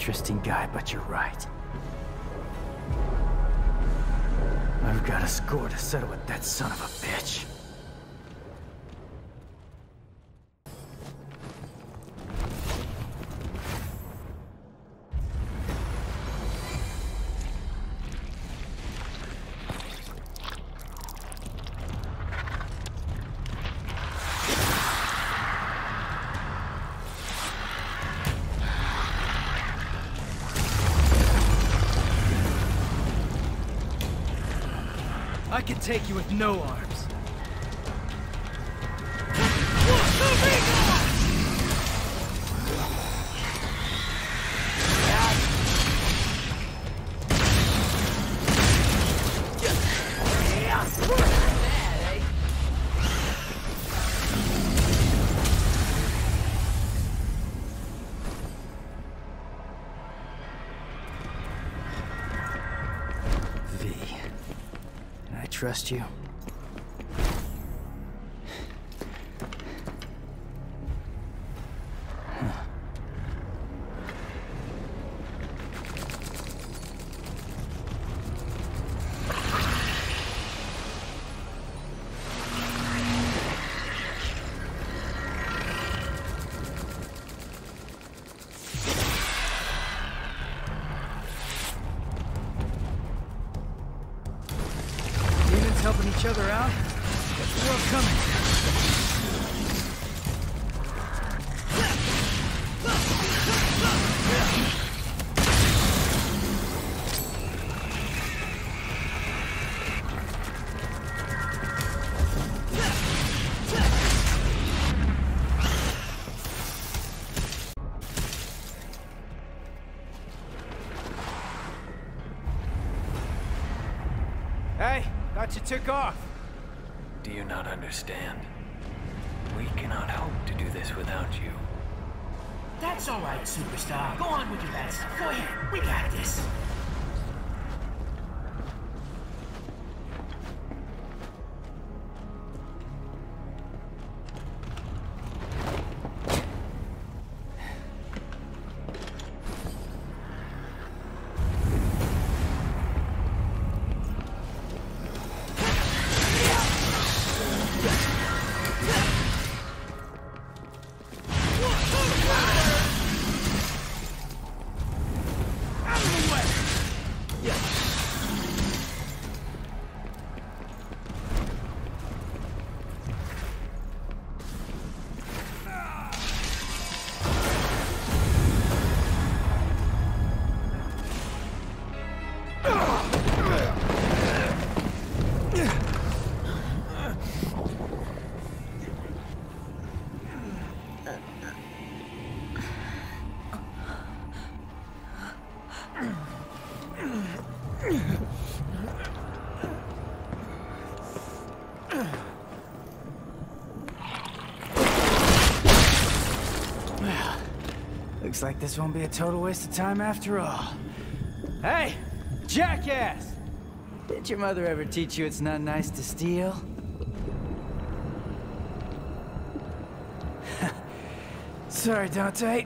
Interesting guy, but you're right. I've got a score to settle with that son of a take you with no. Trust you? Thought you took off. Do you not understand? We cannot hope to do this without you. That's all right, superstar. Go on with your best. Go ahead. We got this. Looks like this won't be a total waste of time after all. Hey, jackass! Did your mother ever teach you it's not nice to steal? Sorry, Dante.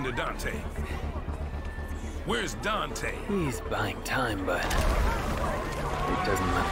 happened to Dante? Where's Dante? He's buying time, but it doesn't matter.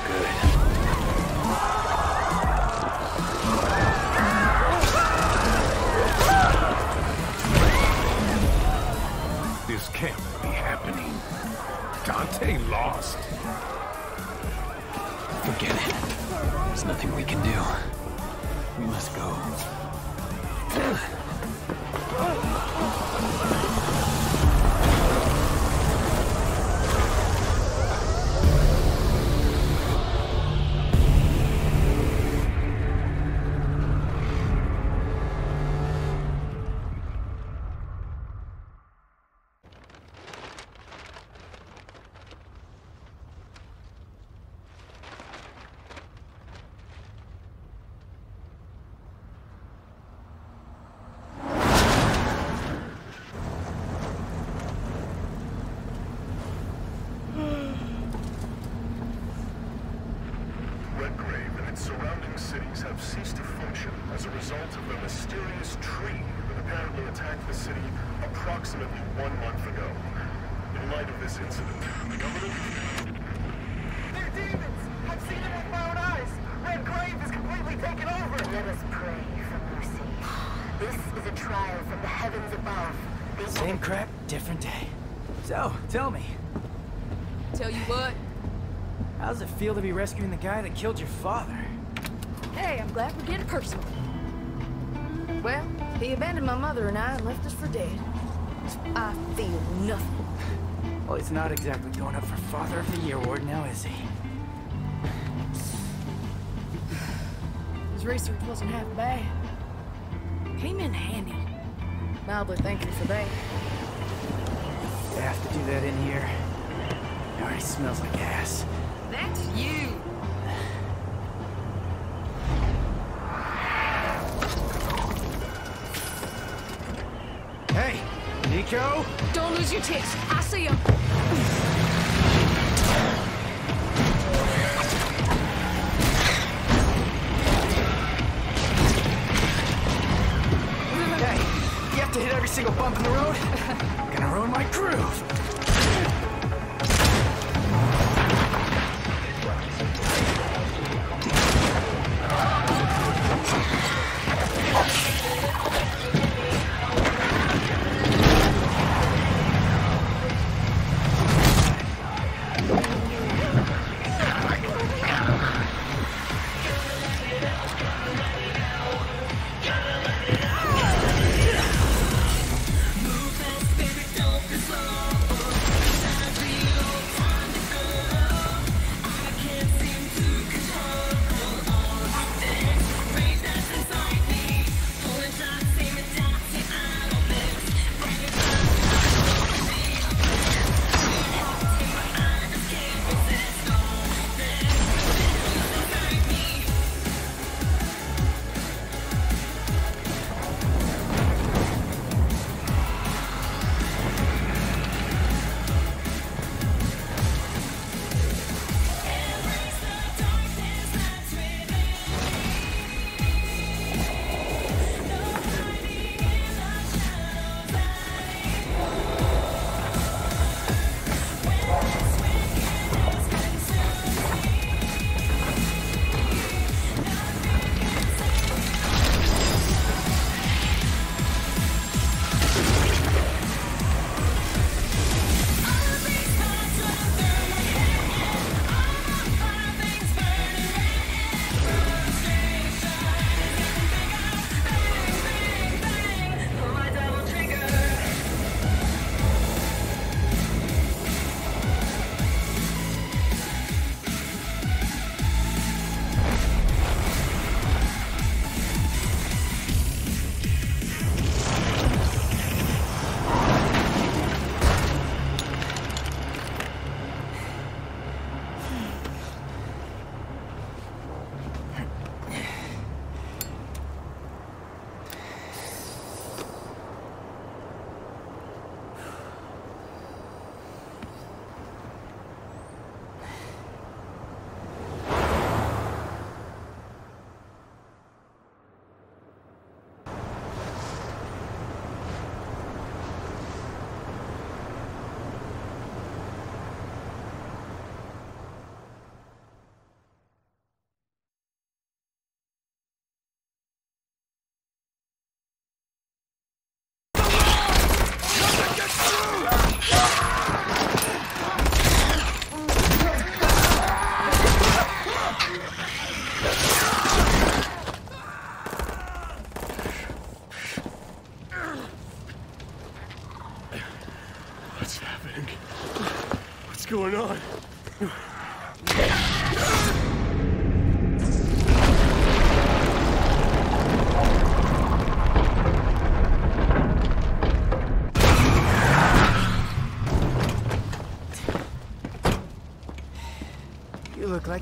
feel to be rescuing the guy that killed your father? Hey, I'm glad we're getting personal. Well, he abandoned my mother and I and left us for dead. I feel nothing. Well, he's not exactly going up for Father of the Year award now, is he? His research wasn't half bad. Came in handy. Mildly thankful for that. I have to do that in here. It already smells like ass. Hey, Nico? Don't lose your tits. I see you.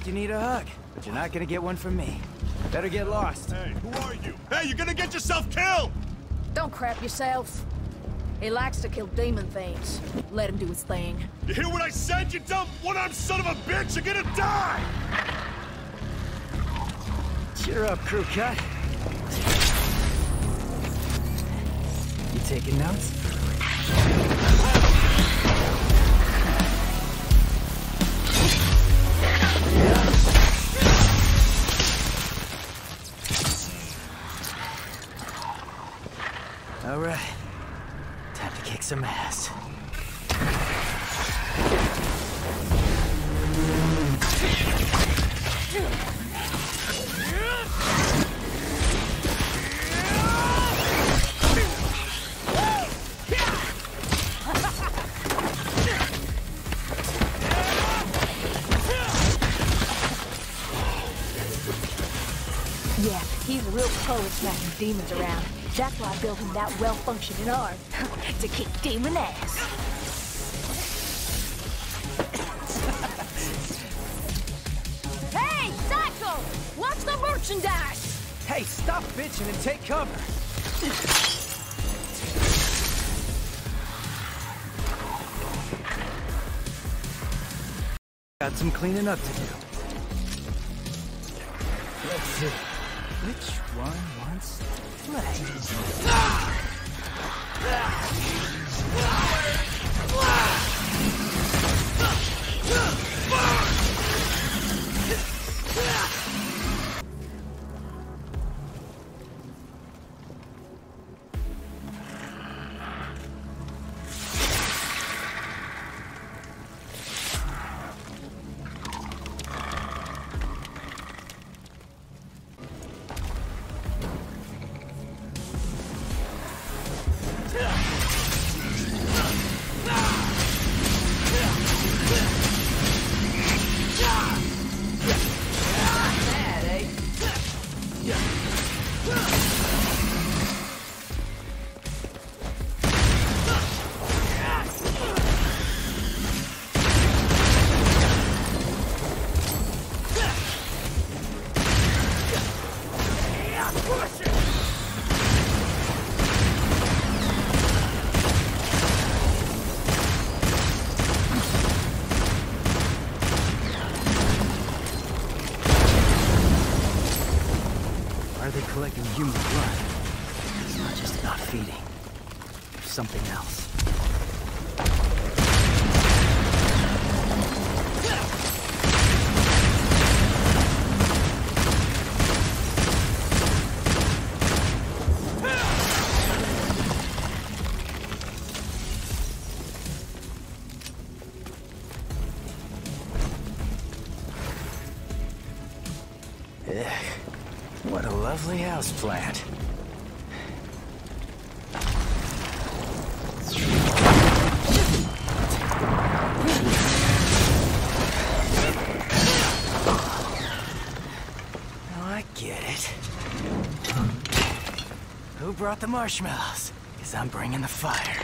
You look like you need a hug, but you're not gonna get one from me. Better get lost. Hey, who are you? Hey, you're gonna get yourself killed! Don't crap yourself. He likes to kill demon things. Let him do his thing. You hear what I said, you dumb one-armed son of a bitch? You're gonna die! Cheer up, crew cut. You taking notes? That well-functioning arm. to kick demon ass. hey, Psycho! Watch the merchandise! Hey, stop bitching and take cover. Got some cleaning up to do. Let's see. Which one wants to play? House. Now I get it. Who brought the marshmallows? Because I'm bringing the fire.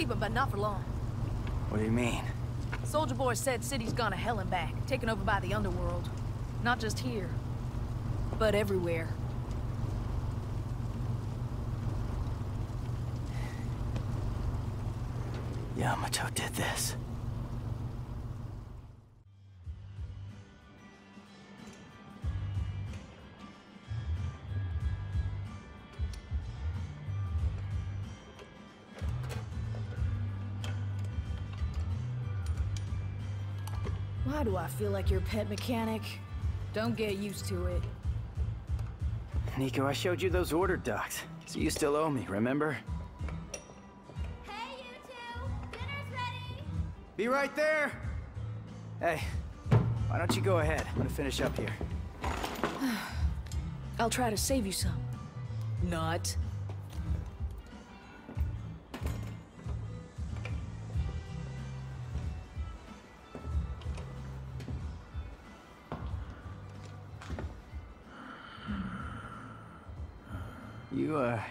Keep him, but not for long. What do you mean? Soldier Boy said city's gone to hell and back, taken over by the underworld. Not just here, but everywhere. Feel like your pet mechanic? Don't get used to it. Nico, I showed you those order docs, so you still owe me, remember? Hey, you two! Dinner's ready! Be right there! Hey, why don't you go ahead? I'm gonna finish up here. I'll try to save you some. Not.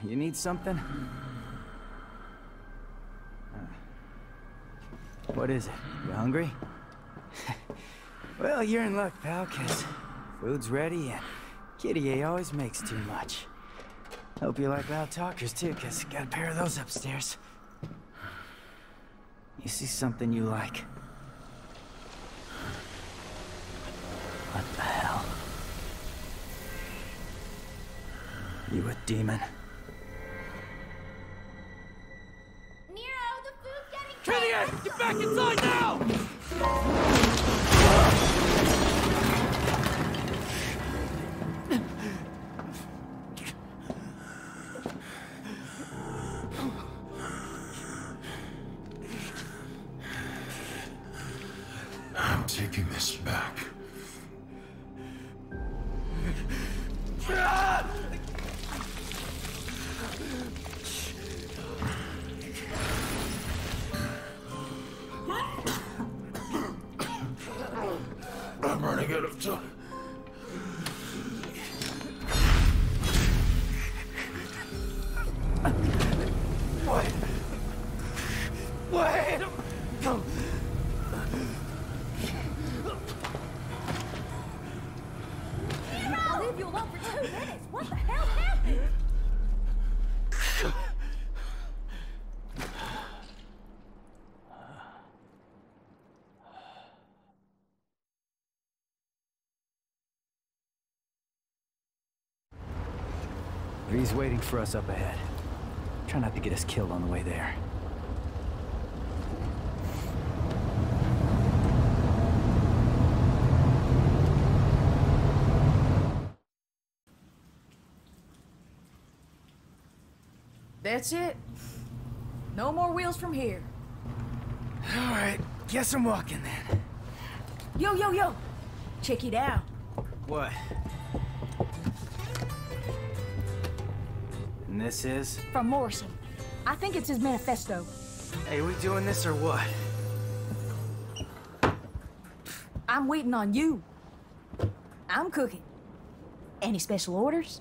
You, need something? Uh, What is it? You hungry? well, you're in luck, pal, 'cause food's ready and Kyrie always makes too much. Hope you like loud talkers too, 'cause got a pair of those upstairs. You see something you like? What the hell? You a demon? Get back inside now! He's waiting for us up ahead. Try not to get us killed on the way there. That's it. No more wheels from here. All right, guess I'm walking then. Yo, yo, yo! Check it out. What? And this is? From Morrison. I think it's his manifesto. Hey, we doing this or what? I'm waiting on you. I'm cooking. Any special orders?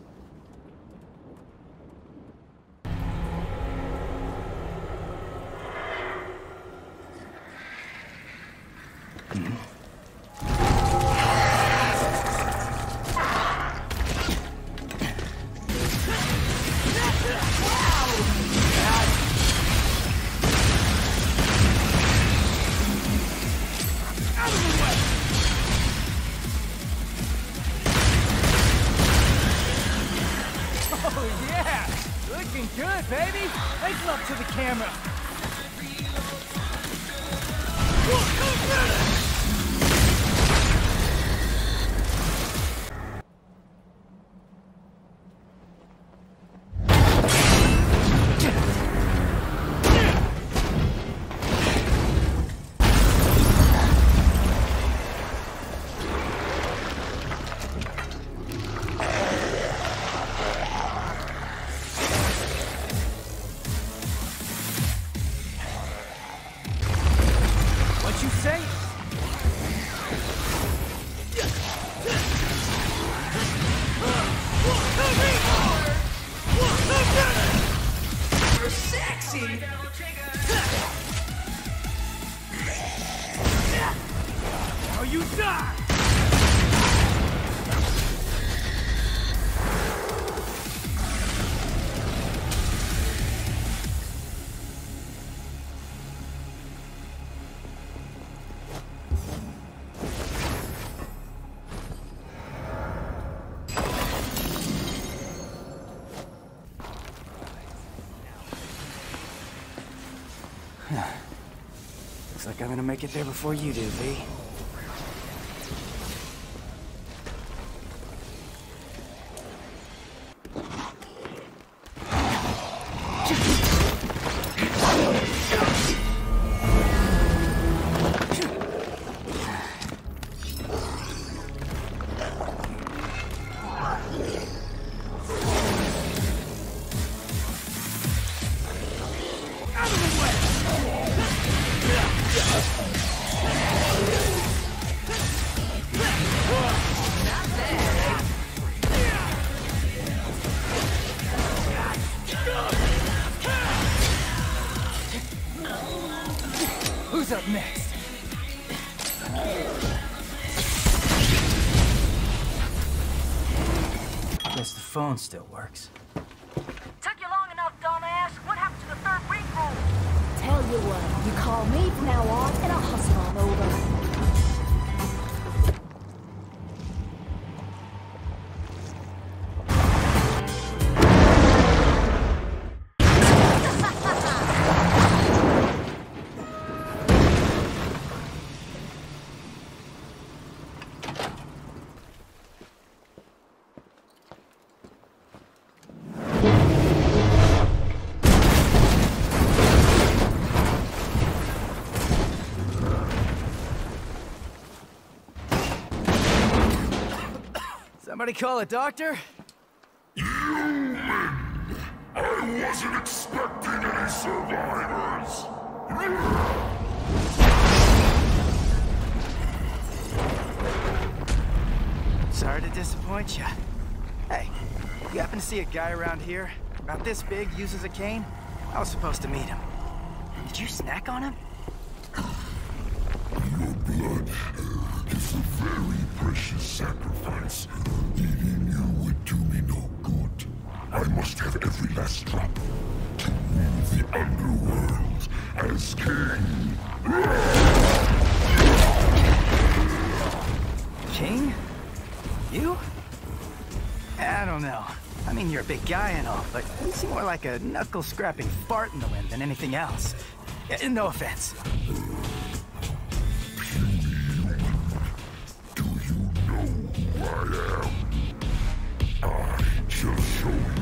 Make it there before you do, V. Phone still Somebody call a doctor? I wasn't expecting any survivors. Sorry to disappoint you. Hey, you happen to see a guy around here? About this big, uses a cane? I was supposed to meet him. Did you snack on him? Your blood is a very precious sacrifice. Eating you would do me no good. I must have every last drop to rule the underworld as king. King? You? I don't know. I mean, you're a big guy and all, but you seem more like a knuckle-scrapping fart in the wind than anything else. No offense. Do you know who I am? Shall show you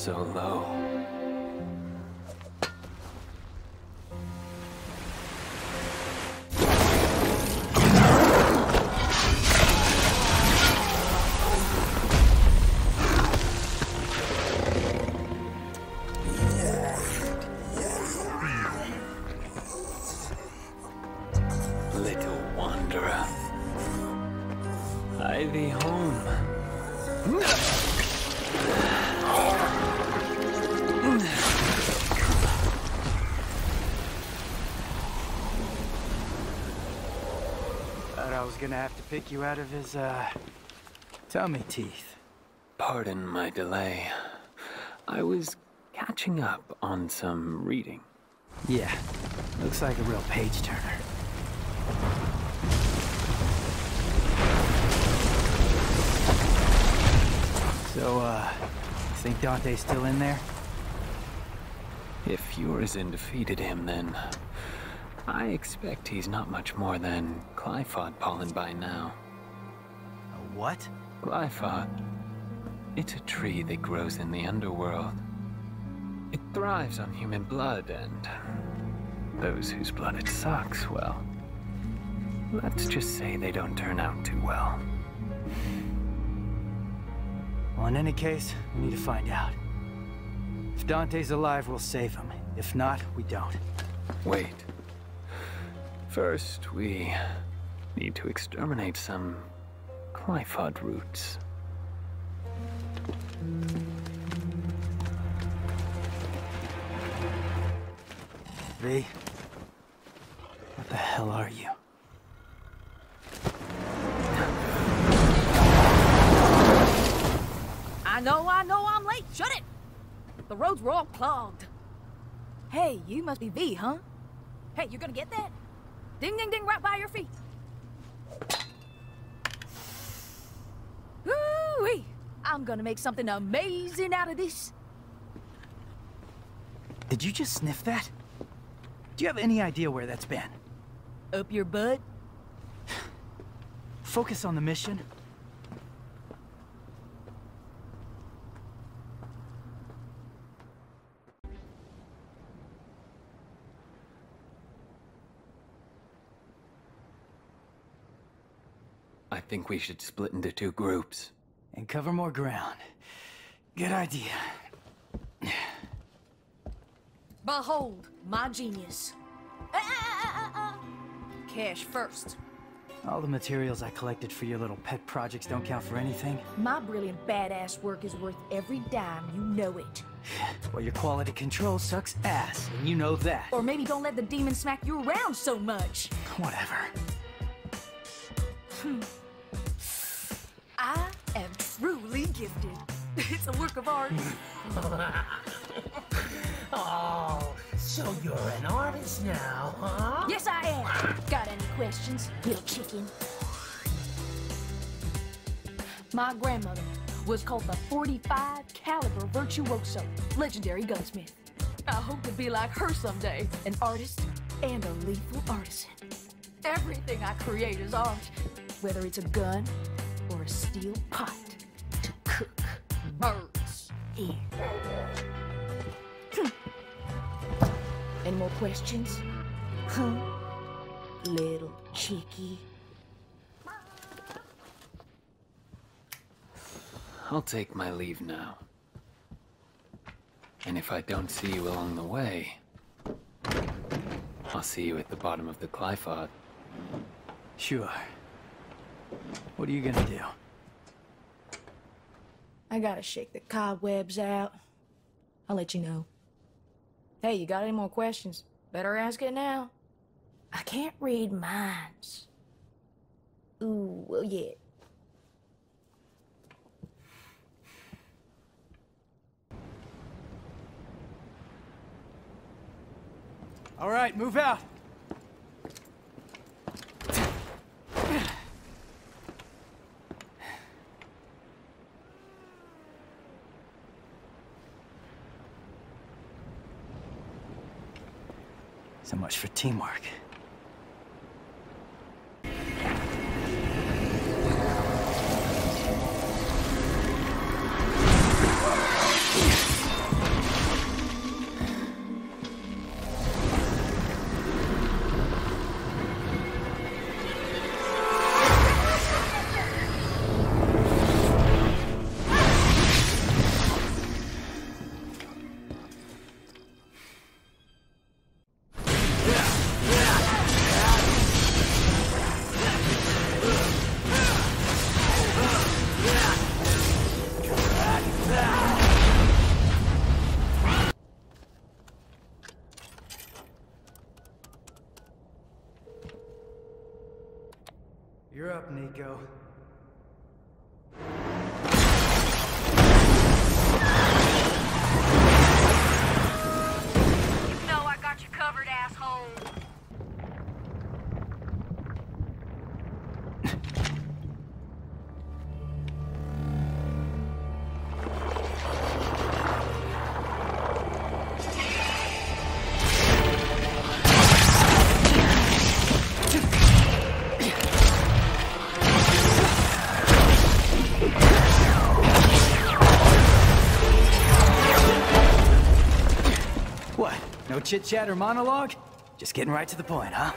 so low. Pick you out of his, uh, tummy teeth. Pardon my delay. I was catching up on some reading. Yeah, looks like a real page turner. So, uh, think Dante's still in there? If Urizen defeated him, then I expect he's not much more than Qliphoth pollen by now. A what? Qliphoth. It's a tree that grows in the underworld. It thrives on human blood, and those whose blood it sucks, well, let's just say they don't turn out too well. Well, in any case, we need to find out. If Dante's alive, we'll save him. If not, we don't. Wait. First, we need to exterminate some Qliphoth roots. V, what the hell are you? I know, I know I'm late. Shut it! The roads were all clogged. Hey, you must be V, huh? Hey, you're gonna get that? Ding, ding, ding, right by your feet. Woo-wee! I'm gonna make something amazing out of this. Did you just sniff that? Do you have any idea where that's been? Up your butt? Focus on the mission. Think we should split into two groups. And cover more ground. Good idea. Behold, my genius. Ah, ah, ah. Cash first. All the materials I collected for your little pet projects don't count for anything. My brilliant badass work is worth every dime, you know it. Well, your quality control sucks ass, and you know that. Or maybe don't let the demon smack you around so much. Whatever. I am truly gifted. It's a work of art. Oh, so you're an artist now, huh? yes, I am. Got any questions, little chicken? My grandmother was called the 45 caliber virtuoso, legendary gunsmith. I hope to be like her someday, an artist and a lethal artisan. Everything I create is art, whether it's a gun or a steel cook birds in. Hmm. Any more questions? Huh? Little cheeky. I'll take my leave now. And if I don't see you along the way, I'll see you at the bottom of the Qliphoth. Sure. What are you gonna do? I gotta shake the cobwebs out. I'll let you know. Hey, you got any more questions? Better ask it now. I can't read minds. Ooh, well, yeah. All right, move out. Much for teamwork. Go. No chit chat or monologue? Just getting right to the point, huh?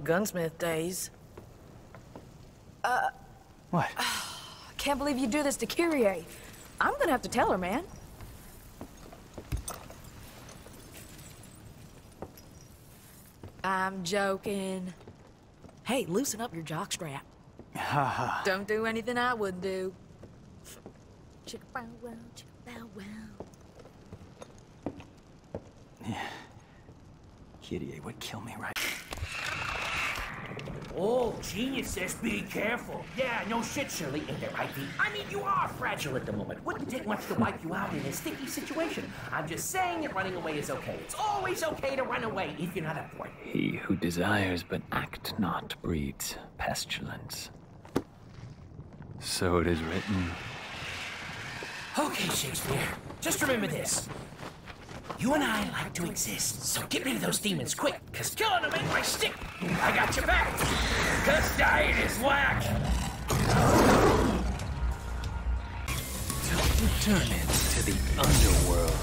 Gunsmith days. Uh, What? I can't believe you do this to Kyrie. I'm gonna have to tell her, man. I'm joking. Hey, loosen up your jockstrap. Don't do anything I wouldn't do. Chicka bow wow, chicka bow wow. Kitty would kill me right. Oh, geniuses, be careful. Yeah, no shit, Shirley, ain't that right? I mean, you are fragile at the moment. Wouldn't take much to wipe you out in a sticky situation. I'm just saying that running away is okay. It's always okay to run away if you're not up for it. He who desires but act not breeds pestilence. So it is written. Okay, Shakespeare, just remember this. You and I like to exist, so get rid of those demons quick, cause killing them ain't my stick. I got your back. Cause dying is whack. Return it to the underworld.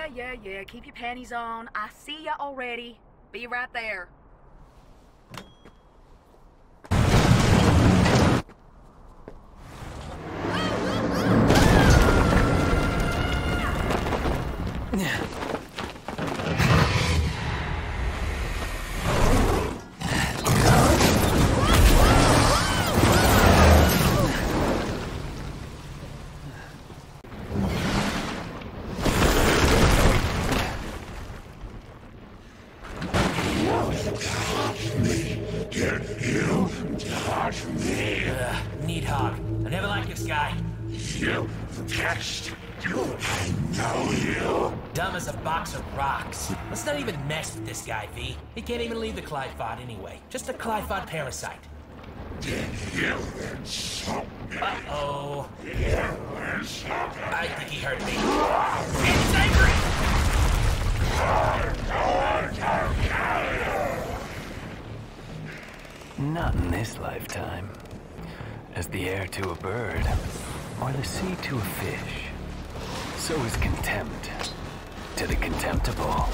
Yeah, yeah, yeah. Keep your panties on. I see ya already. Be right there. Sparda this guy, V. He can't even leave the Qliphoth anyway. Just a Qliphoth parasite. Did you insult? Uh-oh. You. I think he heard me. And angry! Not in this lifetime. As the air to a bird, or the sea to a fish, so is contempt to the contemptible.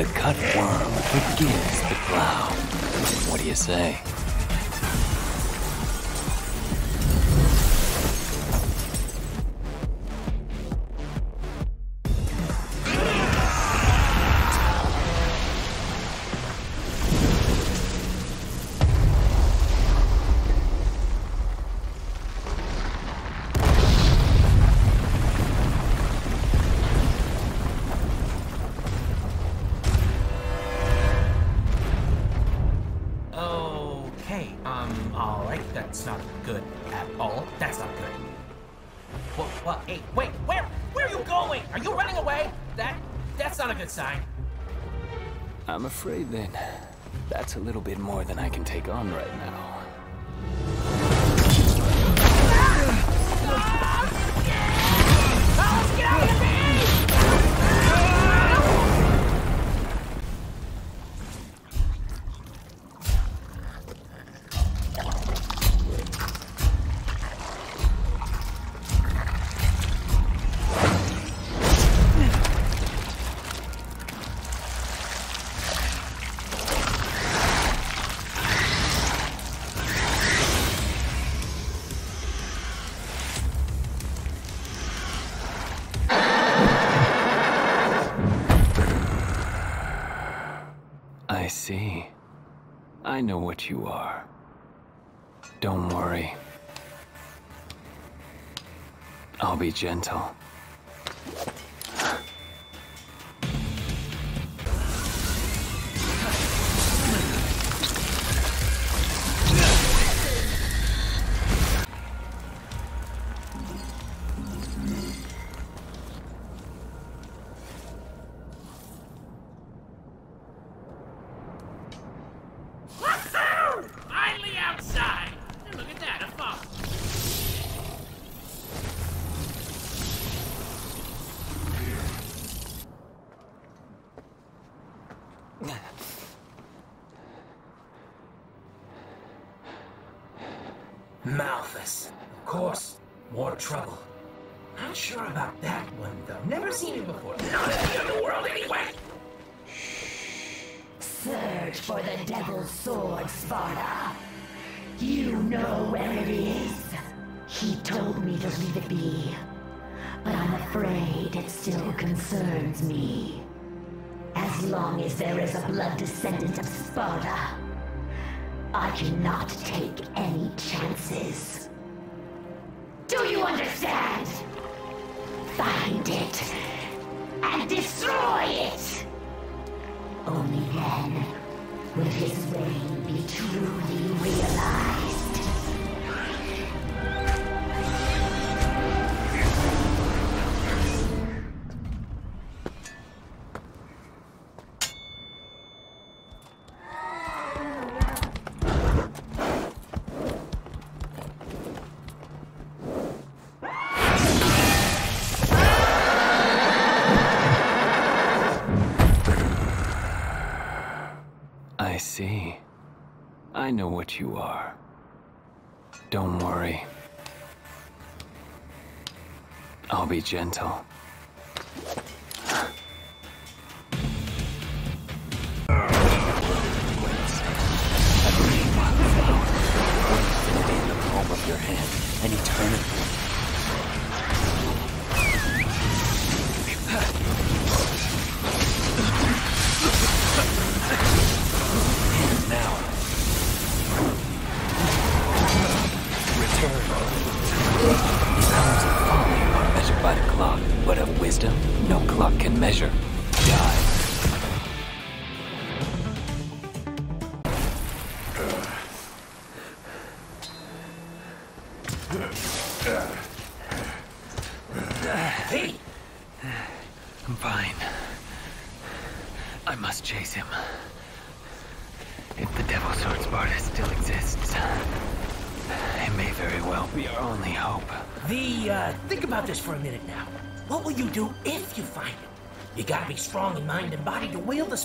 The cutworm begins the plow. What do you say? what you are. Don't worry. I'll be gentle. I know what you are. Don't worry. I'll be gentle.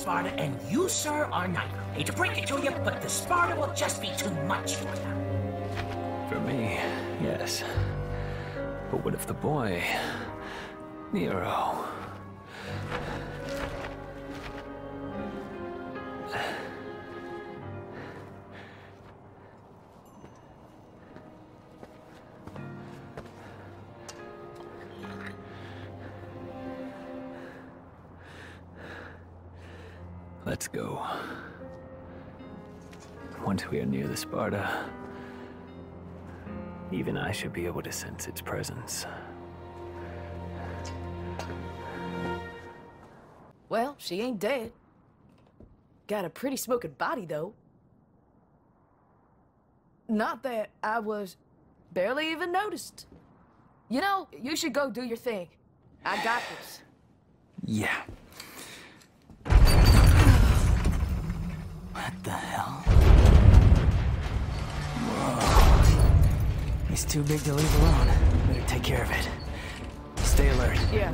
Sparda, and you, sir, are neither. Hate to break it to you, but the Sparda will just be too much for you. For me, yes. But what if the boy, Nero, Let's go. Once we are near the Sparda, even I should be able to sense its presence. Well, she ain't dead. Got a pretty smoking body, though. Not that I was barely even noticed. You know, you should go do your thing. I got this. Yeah. The hell? Whoa. He's too big to leave alone. Better take care of it. Stay alert. Yeah.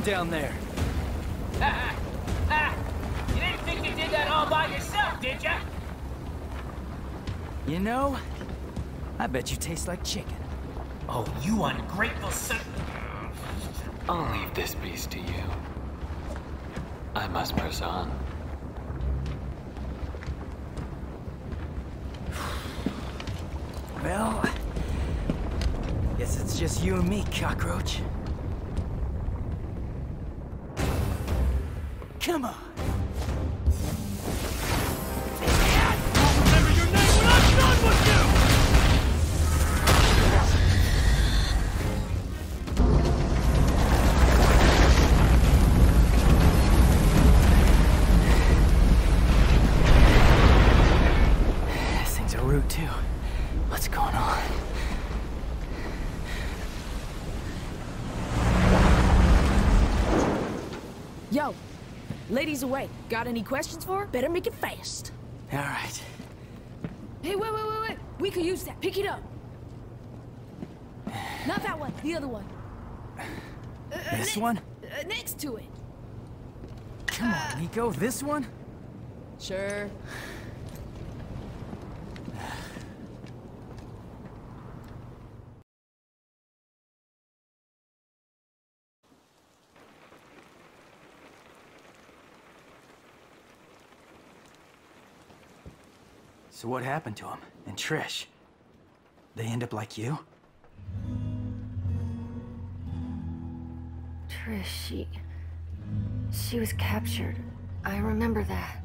Doing down there? Ah, ah, you didn't think you did that all by yourself, did ya? You know, I bet you taste like chicken. Oh, you ungrateful son. I'll leave this beast to you. I must press on. Well, guess it's just you and me, cockroach. Ladies away. Got any questions for her? Better make it fast. All right. Hey, wait, wait, wait, wait. We could use that. Pick it up. Not that one. The other one. Uh, This ne- one? Uh, next to it. Come on, Nico. This one? Sure. So what happened to him? And Trish? They end up like you? Trish, she... She was captured. I remember that.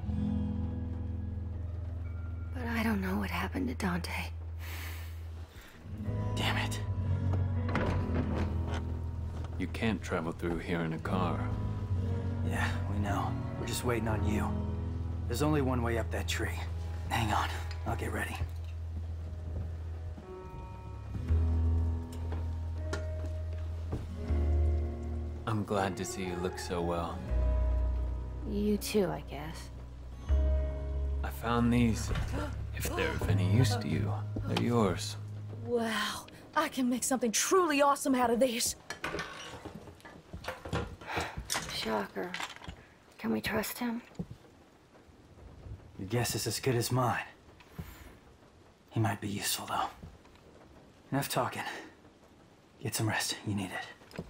But I don't know what happened to Dante. Damn it. You can't travel through here in a car. Yeah, we know. We're just waiting on you. There's only one way up that tree. Hang on. I'll get ready. I'm glad to see you look so well. You too, I guess. I found these. If they're of any use to you, they're yours. Wow. I can make something truly awesome out of this. Shocker. Can we trust him? You're guess is as good as mine. He might be useful, though. Enough talking. Get some rest. You need it.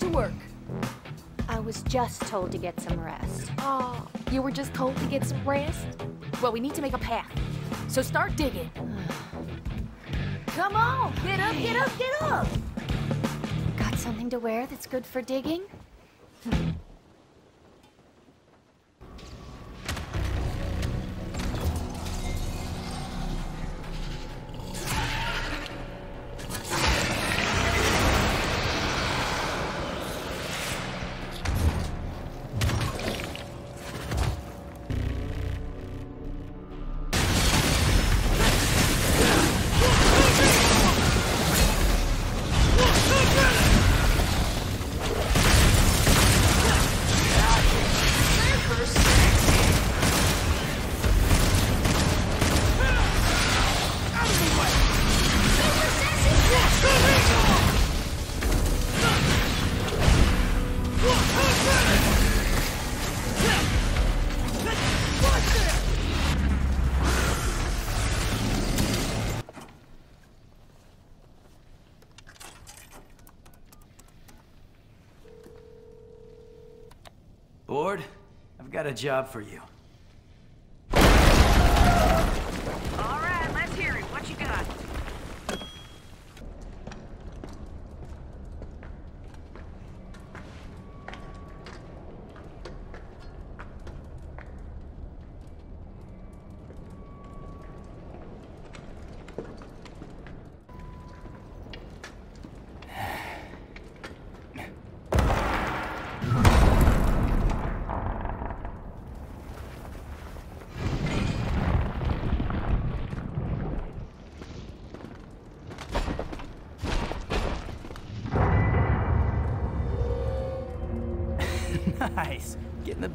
To work. I was just told to get some rest. Oh, you were just told to get some rest? Well, we need to make a path. So start digging. Come on, get up, get up, get up! Got something to wear that's good for digging? Hmm. Got a job for you.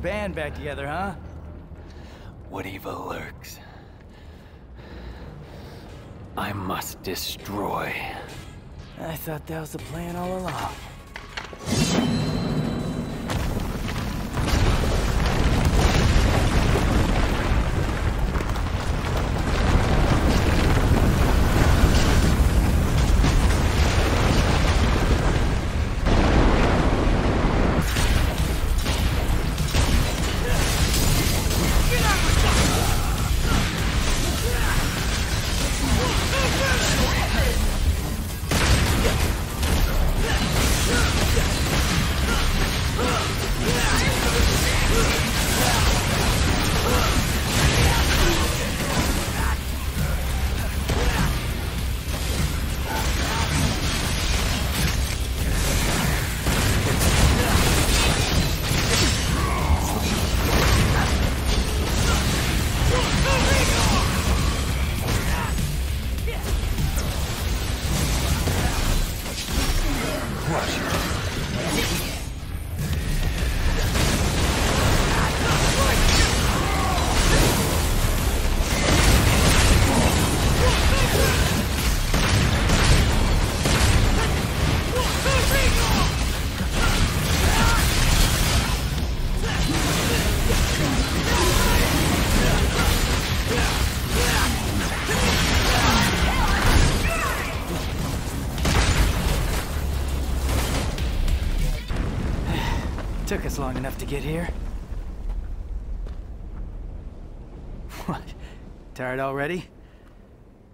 Band back together, huh? What evil lurks? I must destroy. I thought that was the plan all along. Long enough to get here. What? Tired already?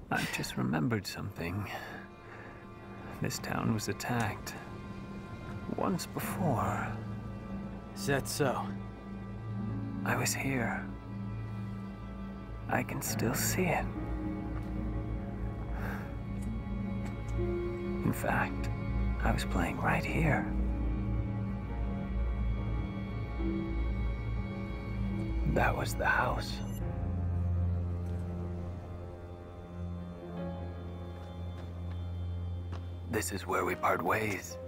I've just remembered something. This town was attacked. Once before. Is that so? I was here. I can still see it. In fact, I was playing right here. Was the house. This is where we part ways.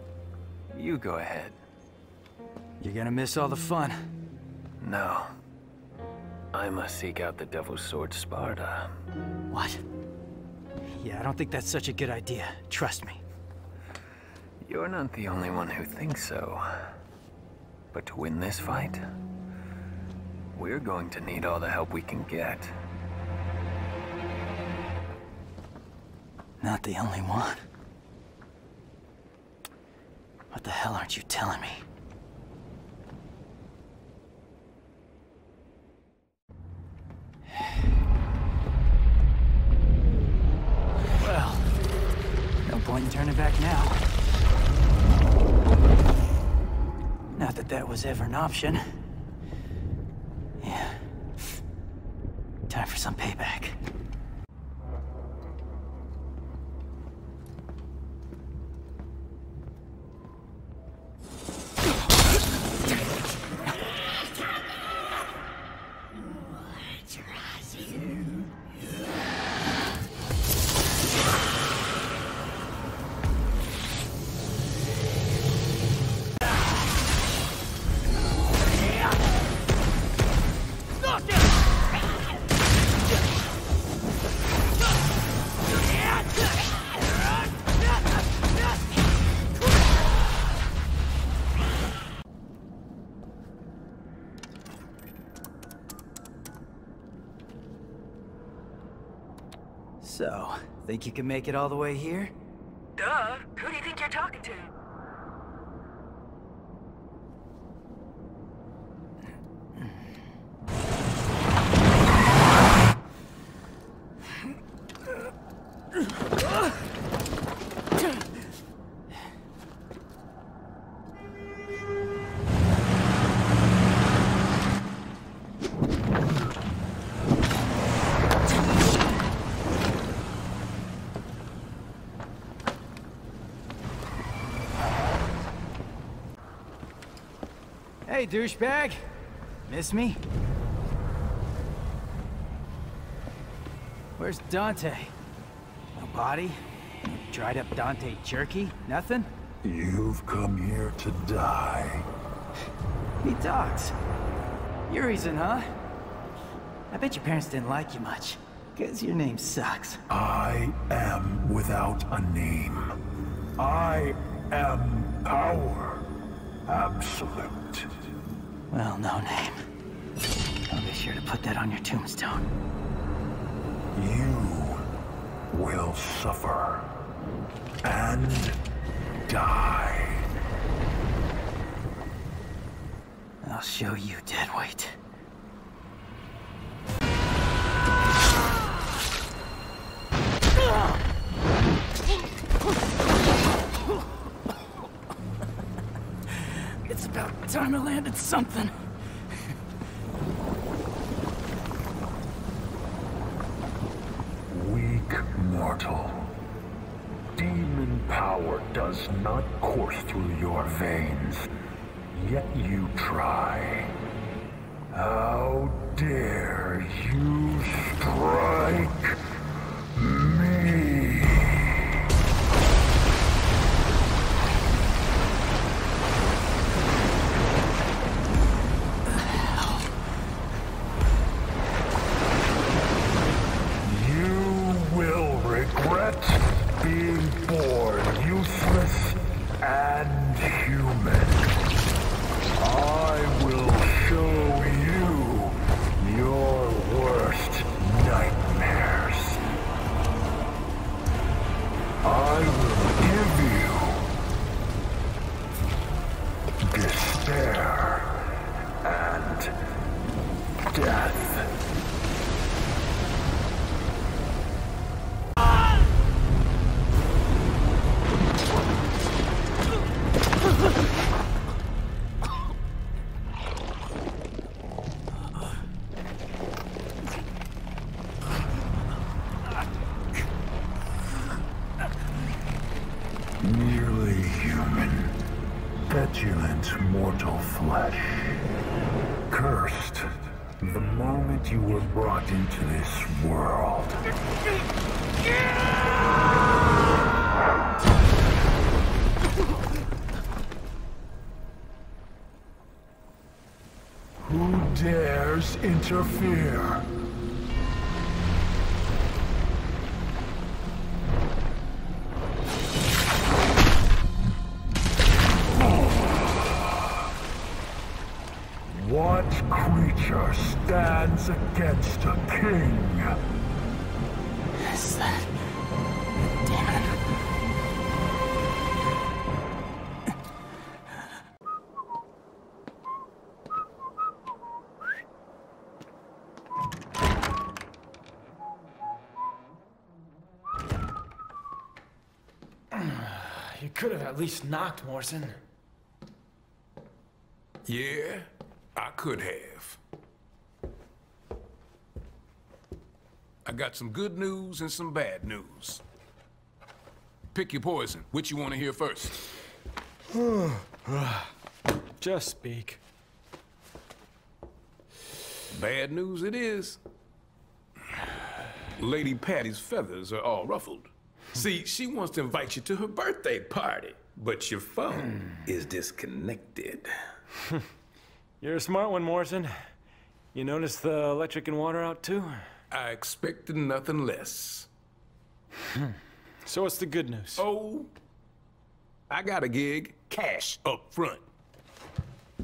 You go ahead. You're gonna miss all the fun. No. I must seek out the Devil's Sword Sparda. What? Yeah, I don't think that's such a good idea. Trust me. You're not the only one who thinks so. But to win this fight, we're going to need all the help we can get. Not the only one. What the hell aren't you telling me? Well, no point in turning back now. Not that that was ever an option. Yeah. Time for some payback. Think you can make it all the way here? Duh. Who do you think you're talking to? Hey, douchebag! Miss me? Where's Dante? No body? Dried up Dante jerky? Nothing? You've come here to die. He talks. Urizen, huh? I bet your parents didn't like you much. Cause your name sucks. I am without a name. I am power. Absolute. Well, no name. I'll be sure to put that on your tombstone. You will suffer and die. I'll show you, deadweight. It's something. Interfere. What creature stands against a king? At least knocked, Morrison. Yeah, I could have. I got some good news and some bad news. Pick your poison. Which you want to hear first? Just speak. Bad news it is. Lady Patty's feathers are all ruffled. See, she wants to invite you to her birthday party, but your phone hmm. is disconnected. You're a smart one, Morrison. You notice the electric and water out too? I expected nothing less. So what's the good news? Oh, I got a gig, cash up front.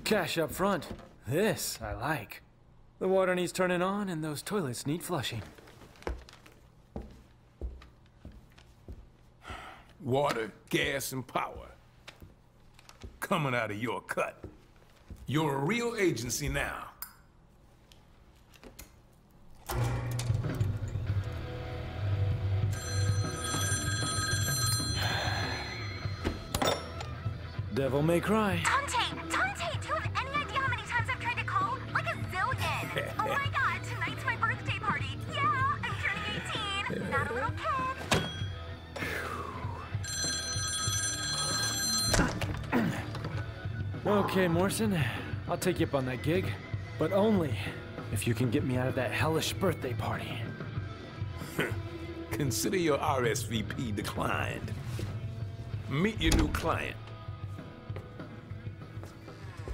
Cash up front. This I like. The water needs turning on and those toilets need flushing. Water, gas, and power. Coming out of your cut. You're a real agency now. Devil may cry. Dante! Okay, Morrison. I'll take you up on that gig. But only if you can get me out of that hellish birthday party. Consider your RSVP declined. Meet your new client.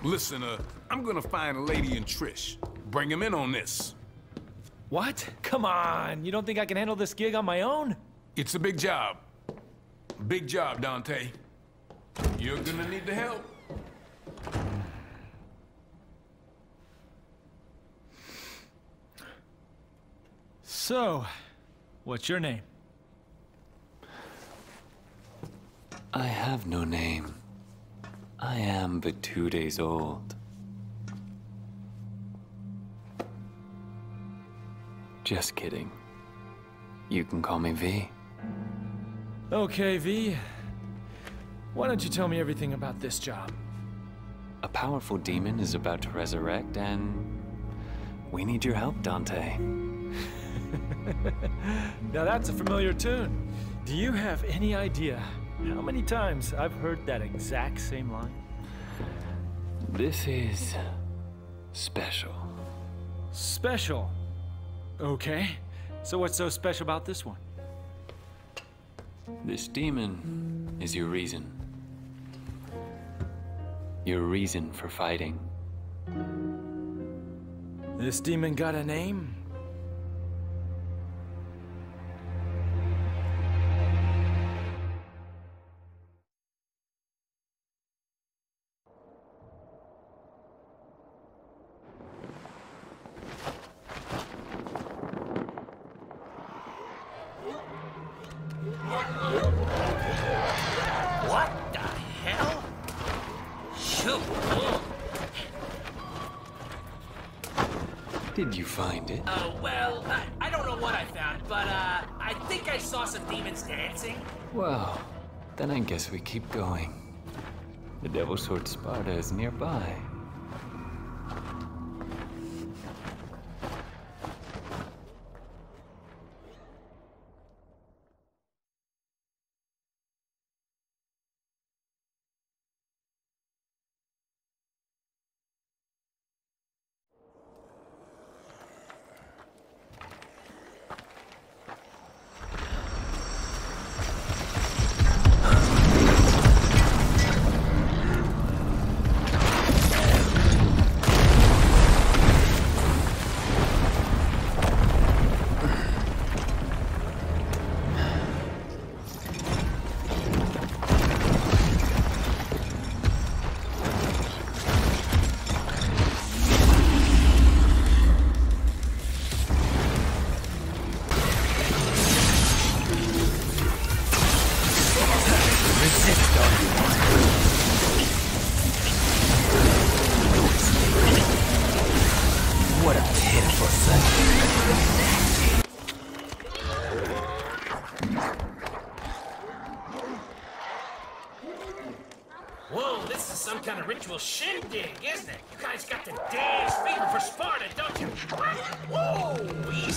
Listen, uh, I'm gonna find a Lady and Trish. Bring him in on this. What? Come on! You don't think I can handle this gig on my own? It's a big job. Big job, Dante. You're gonna need the help. So, what's your name? I have no name. I am but two days old. Just kidding. You can call me V. Okay, V. Why don't you tell me everything about this job? A powerful demon is about to resurrect, and we need your help, Dante. Now that's a familiar tune. Do you have any idea how many times I've heard that exact same line? This is special. Special. Okay. So what's so special about this one? This demon is your reason. Your reason for fighting. This demon got a name? Keep going. The Devil's Sword Sparda is nearby.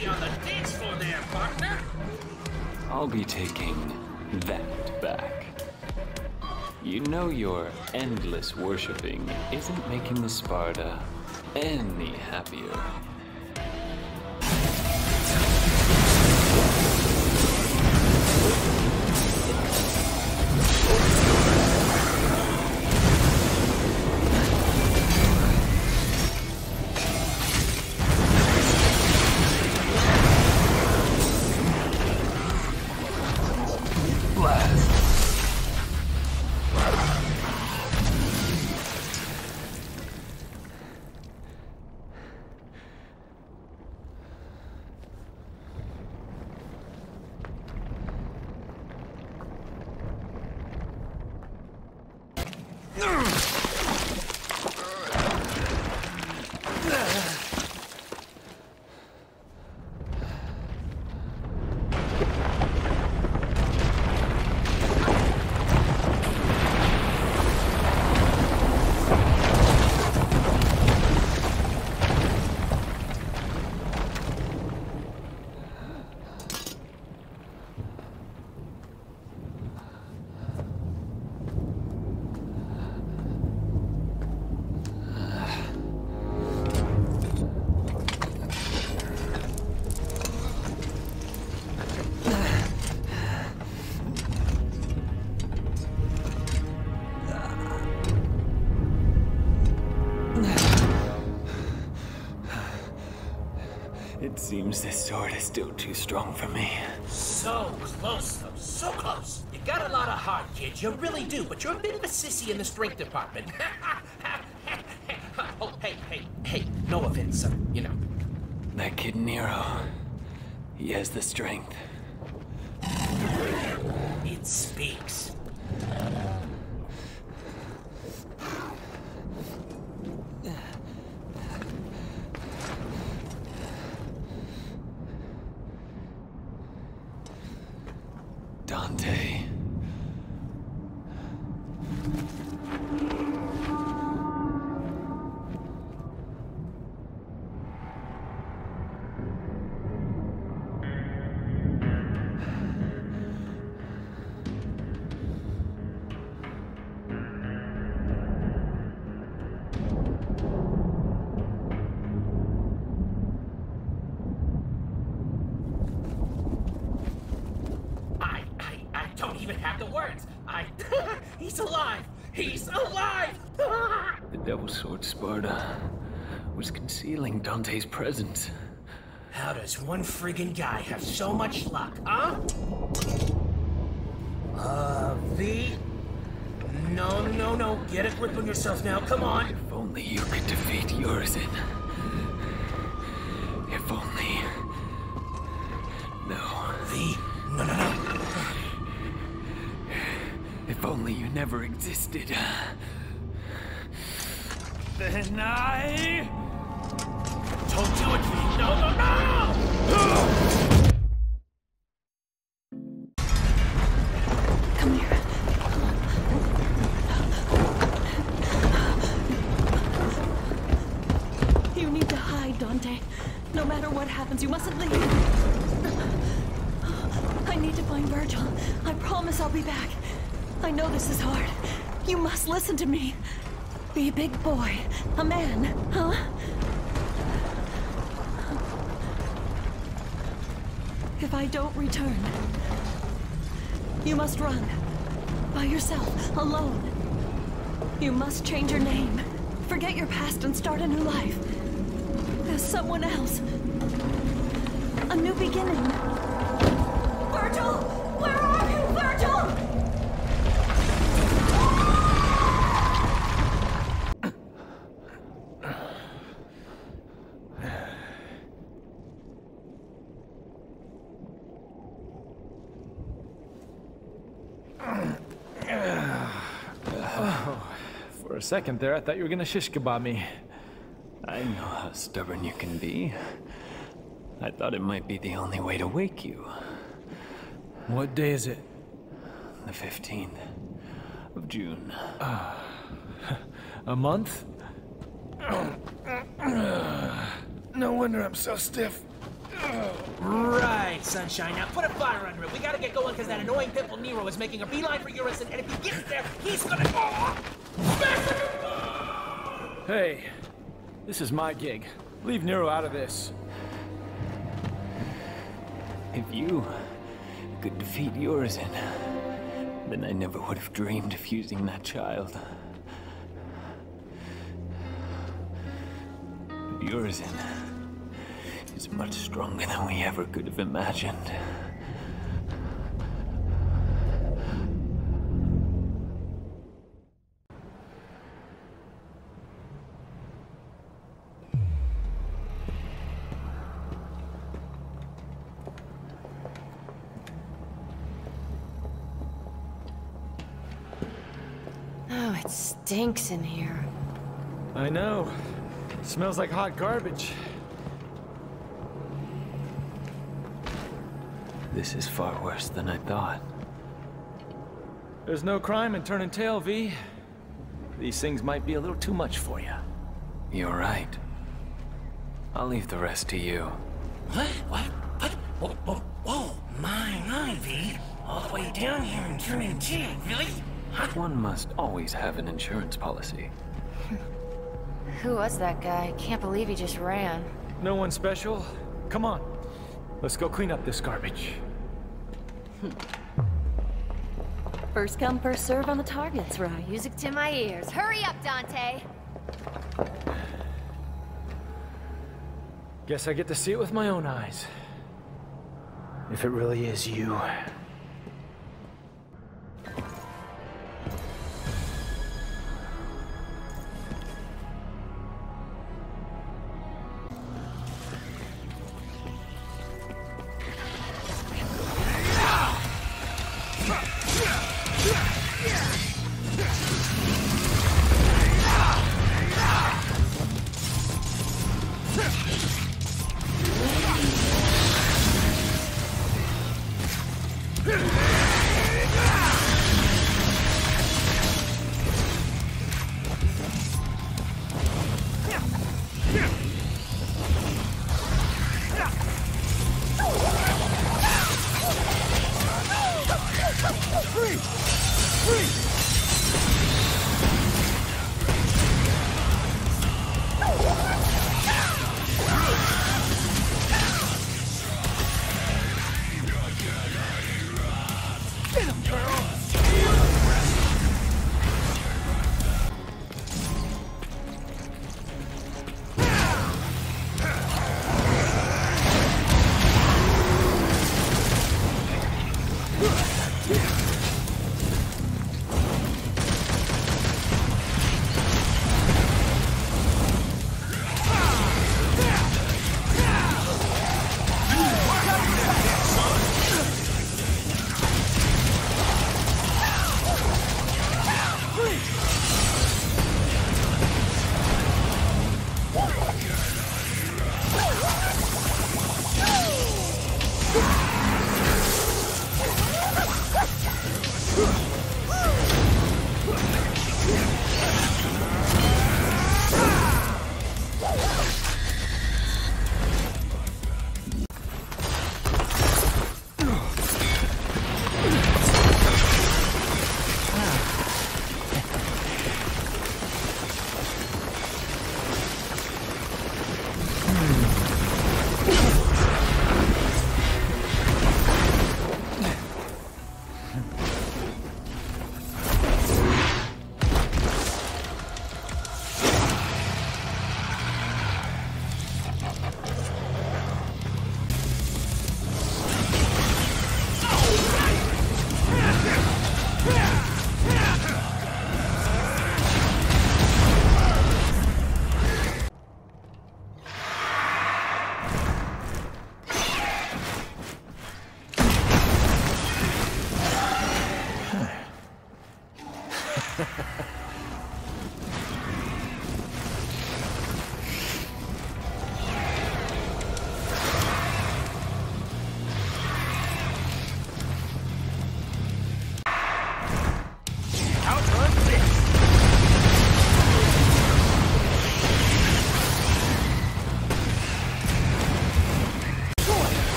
Easy on the dance floor there, partner. I'll be taking that back. You know your endless worshipping isn't making the Sparda any happier. Still too strong for me. So close, though. So close. You got a lot of heart, kid. You really do. But you're a bit of a sissy in the strength department. oh, hey, hey, hey. No offense, sir. you know. That kid Nero, he has the strength. It speaks. Sparda was concealing Dante's presence. How does one friggin' guy have so much luck, huh? Uh, V? No, no, no. Get a grip on yourself now. Come on. If only you could defeat Urizen. If only. No. V, no, no, no. If only you never existed. Then I. Don't do it. No, no, no! Come here. You need to hide, Dante. No matter what happens, you mustn't leave. I need to find Virgil. I promise I'll be back. I know this is hard. You must listen to me. A big boy. A man, huh? If I don't return, you must run. By yourself, alone. You must change your name. Forget your past and start a new life. As someone else. A new beginning. Second there, I thought you were gonna shish kebab me. I know how stubborn you can be. I thought it might be the only way to wake you. What day is it? The 15th of June. Ah, a month? No wonder I'm so stiff. Right, Sunshine. Now put a fire under it. We gotta get going because that annoying pimple Nero is making a beeline for Urizen, and if he gets there, he's gonna. Hey, this is my gig. Leave Nero out of this. If you could defeat Urizen, then I never would have dreamed of using that child. Urizen is much stronger than we ever could have imagined. Stinks in here. I know. smells like hot garbage. This is far worse than I thought. There's no crime in turning tail, V. These things might be a little too much for you. You're right. I'll leave the rest to you. What? What? What? Whoa, whoa, whoa. My, my, V. All the way down here and turning tail, really? One must always have an insurance policy. Who was that guy? Can't believe he just ran. No one special? Come on. Let's go clean up this garbage. Hmm. First come, first serve on the targets, right? Music to my ears. Hurry up, Dante! Guess I get to see it with my own eyes. If it really is you.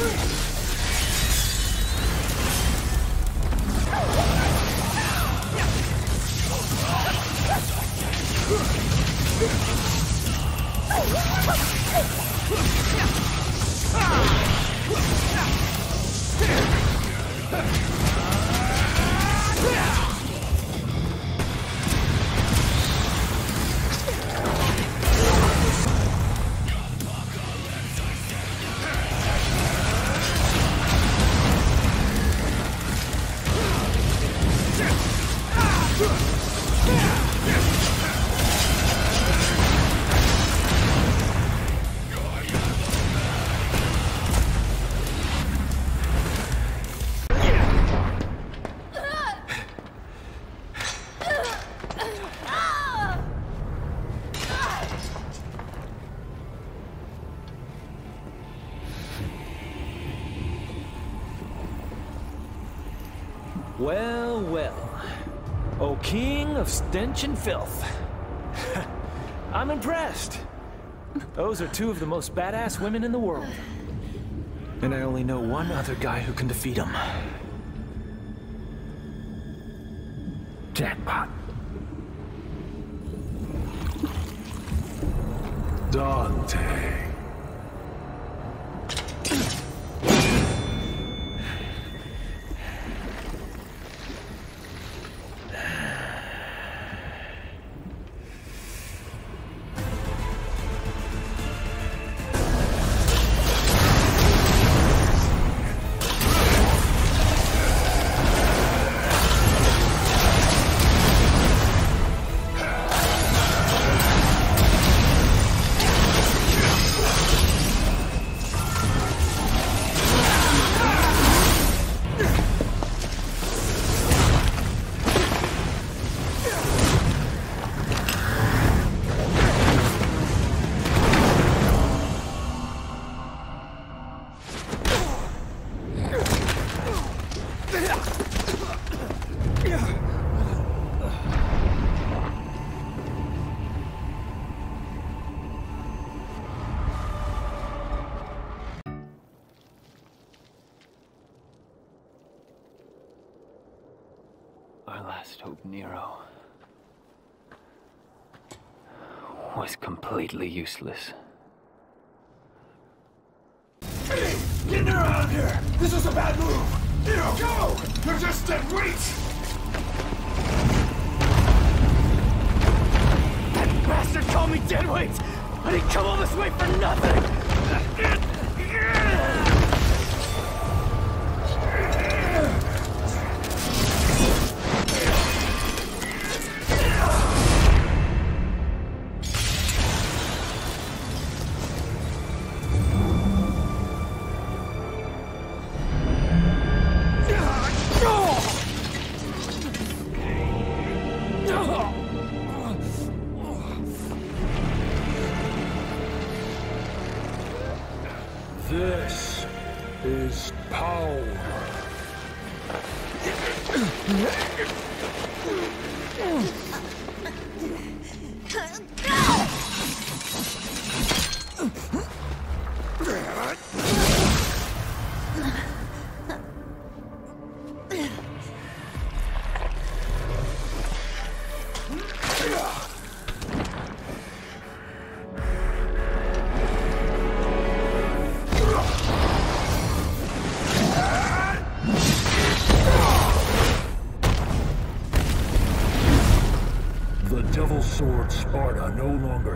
Woo! Stench and filth. I'm impressed. Those are two of the most badass women in the world. And I only know one other guy who can defeat them. Completely useless.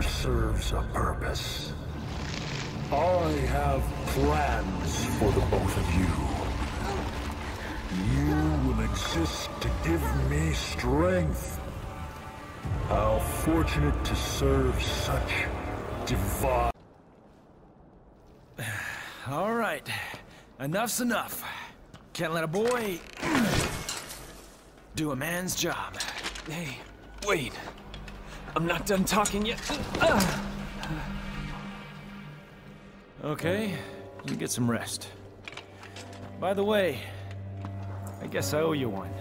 Serves a purpose. I have plans for the both of you. You will exist to give me strength. How fortunate to serve such divine. All right. Enough's enough. Can't let a boy do a man's job. Hey, wait. I'm not done talking yet. Okay, you get some rest. By the way, I guess I owe you one.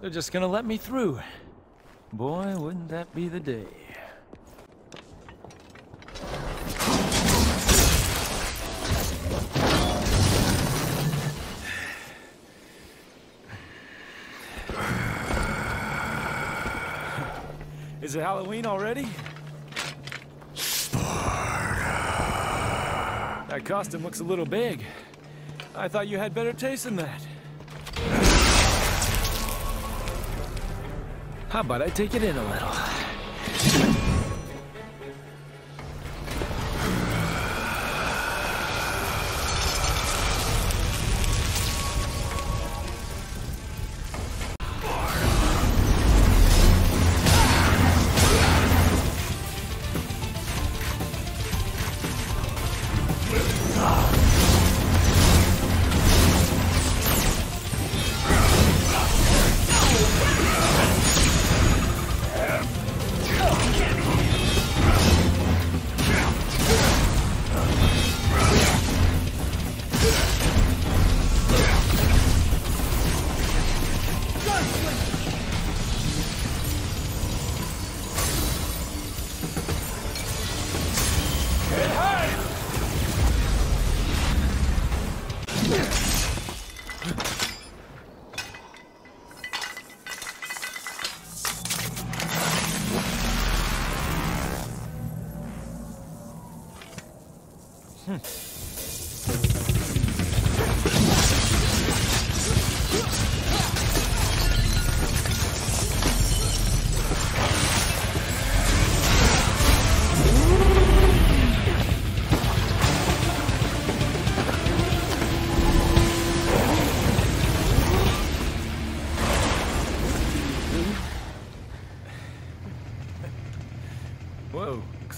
They're just gonna let me through. Boy, wouldn't that be the day. Is it Halloween already? That costume looks a little big. I thought you had better taste than that. How about I take it in a little?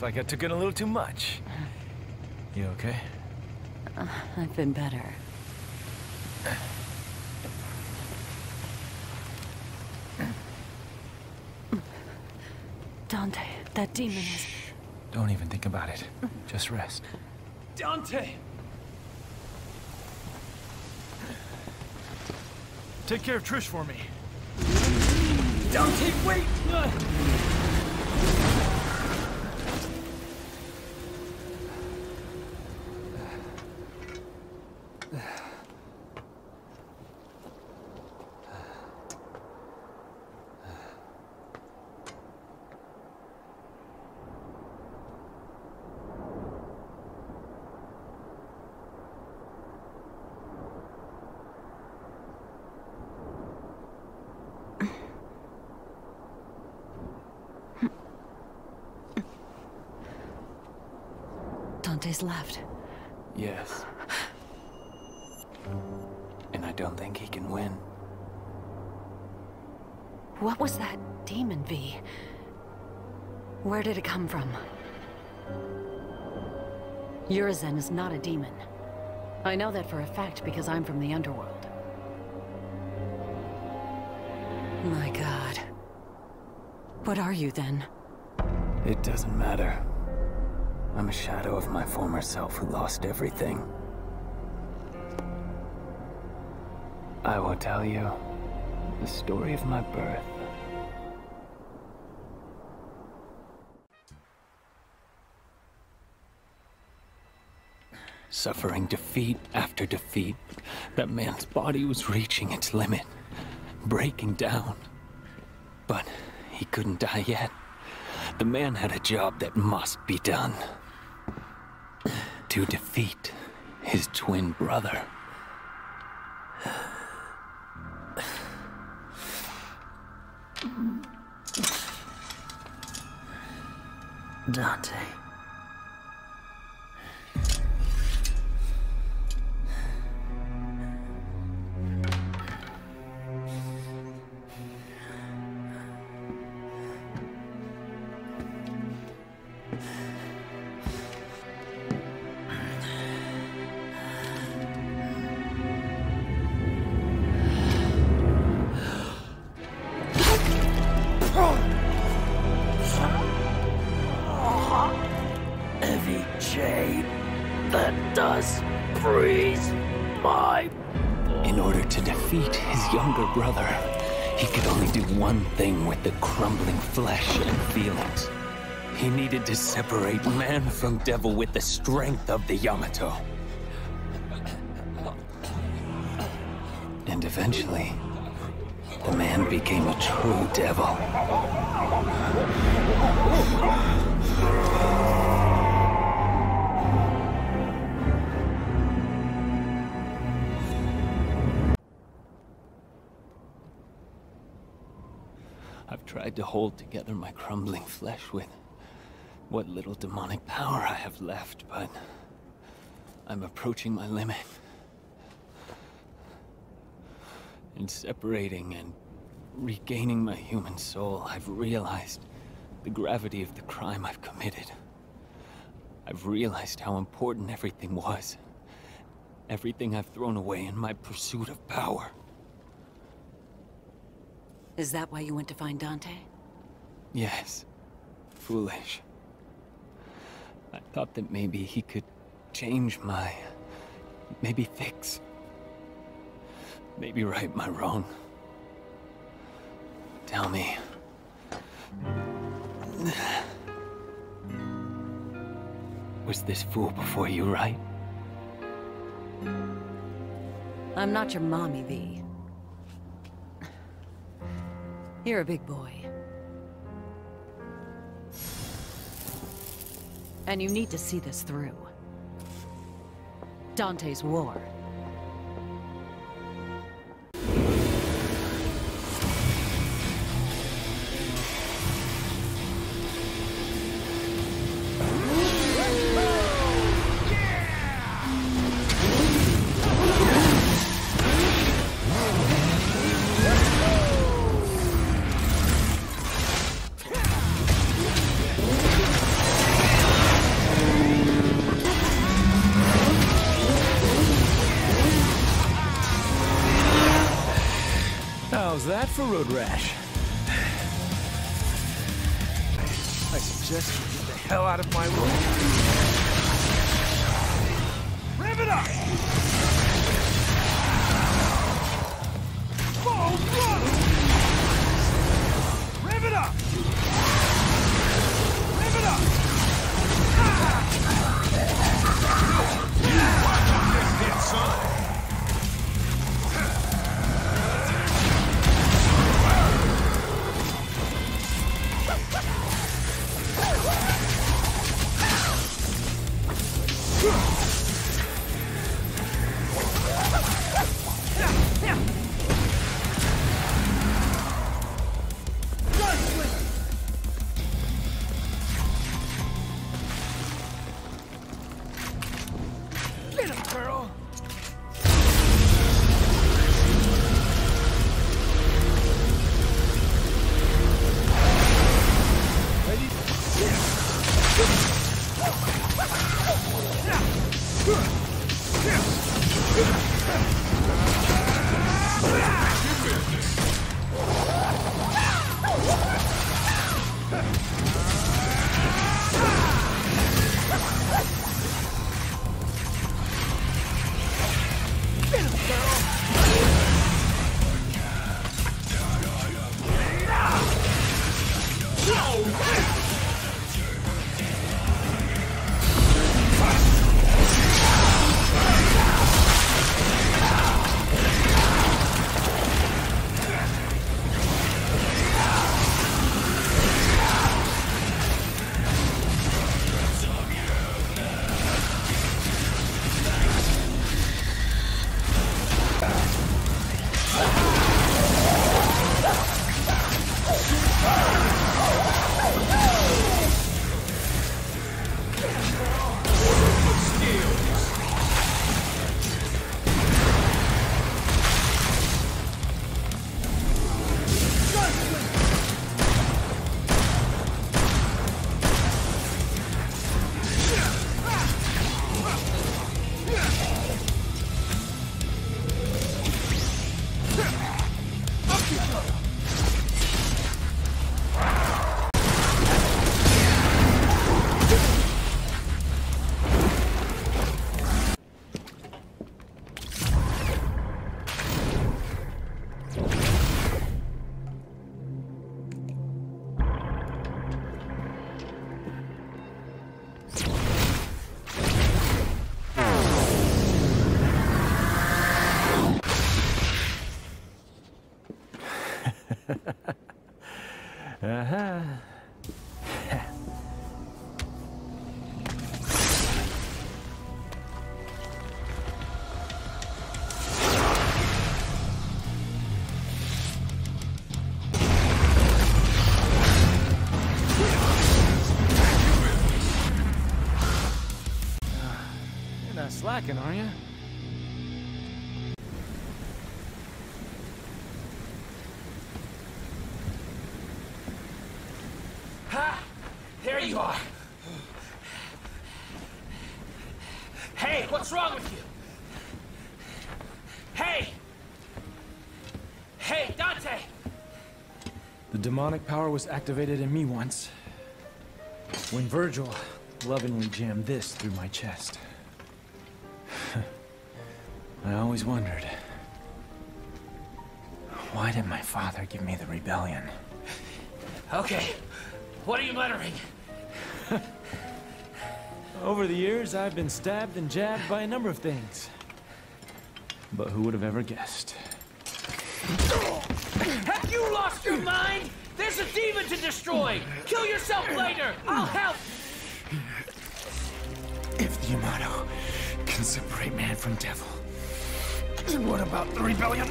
Looks like I took in a little too much. You okay? Uh, I've been better. Dante, that demon is... Don't even think about it. Just rest. Dante! Take care of Trish for me. Dante, wait! Dante's left. Yes. And I don't think he can win. What was that demon, V? Where did it come from? Urizen is not a demon. I know that for a fact because I'm from the underworld. My god. What are you then? It doesn't matter. I'm a shadow of my former self who lost everything. I will tell you the story of my birth. Suffering defeat after defeat, that man's body was reaching its limit, breaking down. But he couldn't die yet. The man had a job that must be done. To defeat his twin brother. Dante. From devil with the strength of the Yamato. And eventually, the man became a true devil. I've tried to hold together my crumbling flesh with what little demonic power I have left, but I'm approaching my limit. In separating and regaining my human soul, I've realized the gravity of the crime I've committed. I've realized how important everything was. Everything I've thrown away in my pursuit of power. Is that why you went to find Dante? Yes. Foolish. I thought that maybe he could change my... Maybe fix... Maybe right my wrong. Tell me. Was this fool before you, right? I'm not your mommy, V. You're a big boy. And you need to see this through. Dante's war. Slacking, are you? Ha! There you are. Hey, what's wrong with you? Hey! Hey, Dante! The demonic power was activated in me once. When Virgil lovingly jammed this through my chest. Always wondered. Why did my father give me the rebellion? Okay, what are you muttering? Over the years, I've been stabbed and jabbed by a number of things. But who would have ever guessed? Have you lost your mind? There's a demon to destroy! Kill yourself later! I'll help! If the Yamato can separate man from devil, what about the rebellion?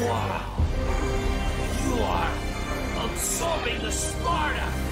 Wow! You are absorbing the Sparda!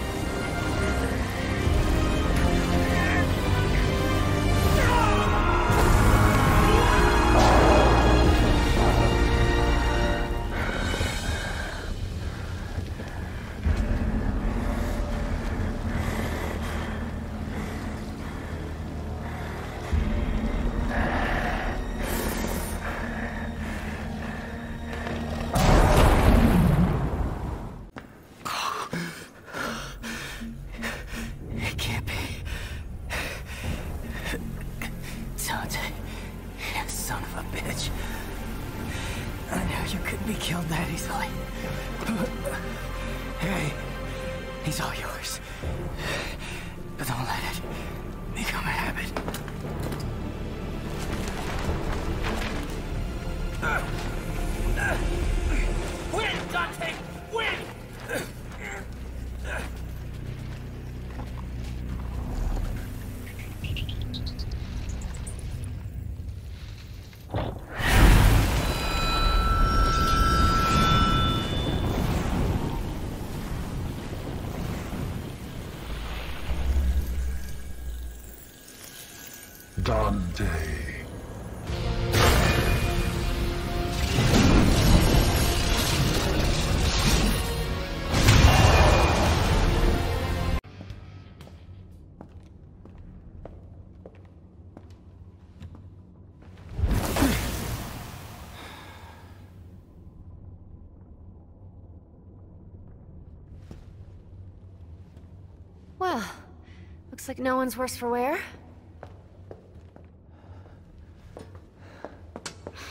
Like no one's worse for wear.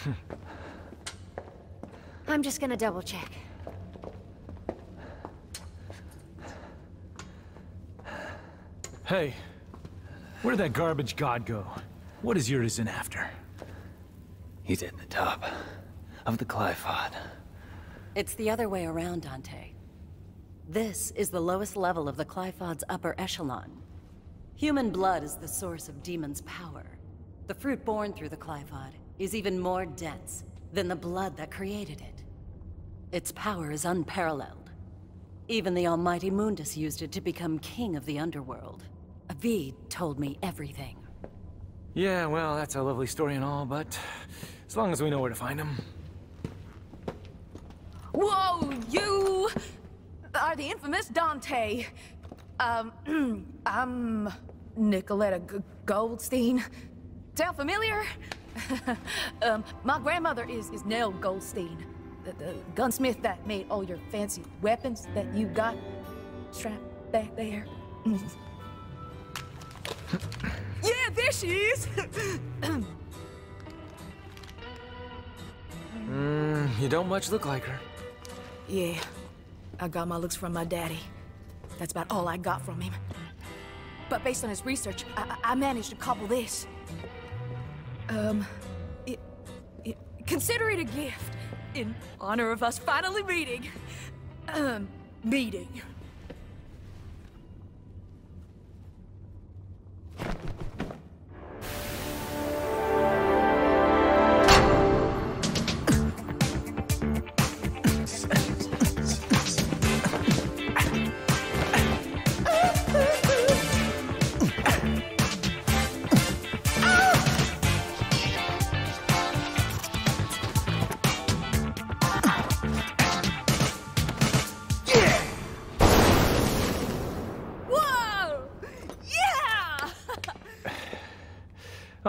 I'm just gonna double check. Hey, where'd that garbage god go? What is Urizen after? He's at the top of the Qliphoth. It's the other way around, Dante. This is the lowest level of the Qliphoth's upper echelon. Human blood is the source of demon's power. The fruit born through the Qliphoth is even more dense than the blood that created it. Its power is unparalleled. Even the almighty Mundus used it to become king of the underworld. Avid told me everything. Yeah, well, that's a lovely story and all, but as long as we know where to find him. Whoa, you are the infamous Dante. Um, I'm Nicoletta G Goldstein. Sound familiar? um, my grandmother is, is Nell Goldstein, the, the gunsmith that made all your fancy weapons that you got strapped back there. yeah, there she is. Mm, you don't much look like her. Yeah, I got my looks from my daddy. That's about all I got from him. But based on his research, I, I managed to cobble this. Um, it, it Consider it a gift in honor of us finally meeting. Um, meeting.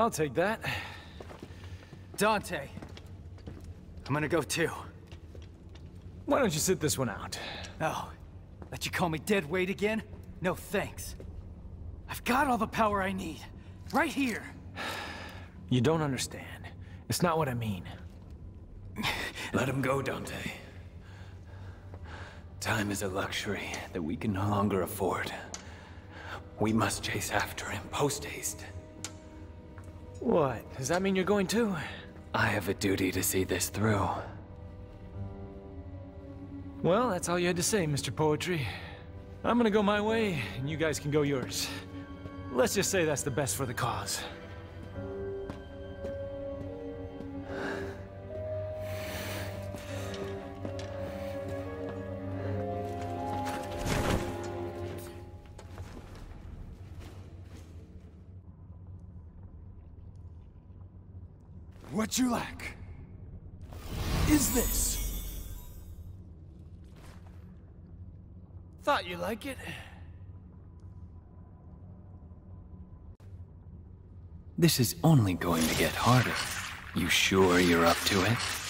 I'll take that. Dante. I'm gonna go too. Why don't you sit this one out? Oh, let you call me dead weight again? No thanks. I've got all the power I need. Right here. You don't understand. It's not what I mean. Let him go, Dante. Time is a luxury that we can no longer afford. We must chase after him post-haste. What? Does that mean you're going too? I have a duty to see this through. Well, that's all you had to say, Mr. Poetry. I'm gonna go my way, and you guys can go yours. Let's just say that's the best for the cause. What you lack is this. Thought you'd like it. This is only going to get harder. You sure you're up to it?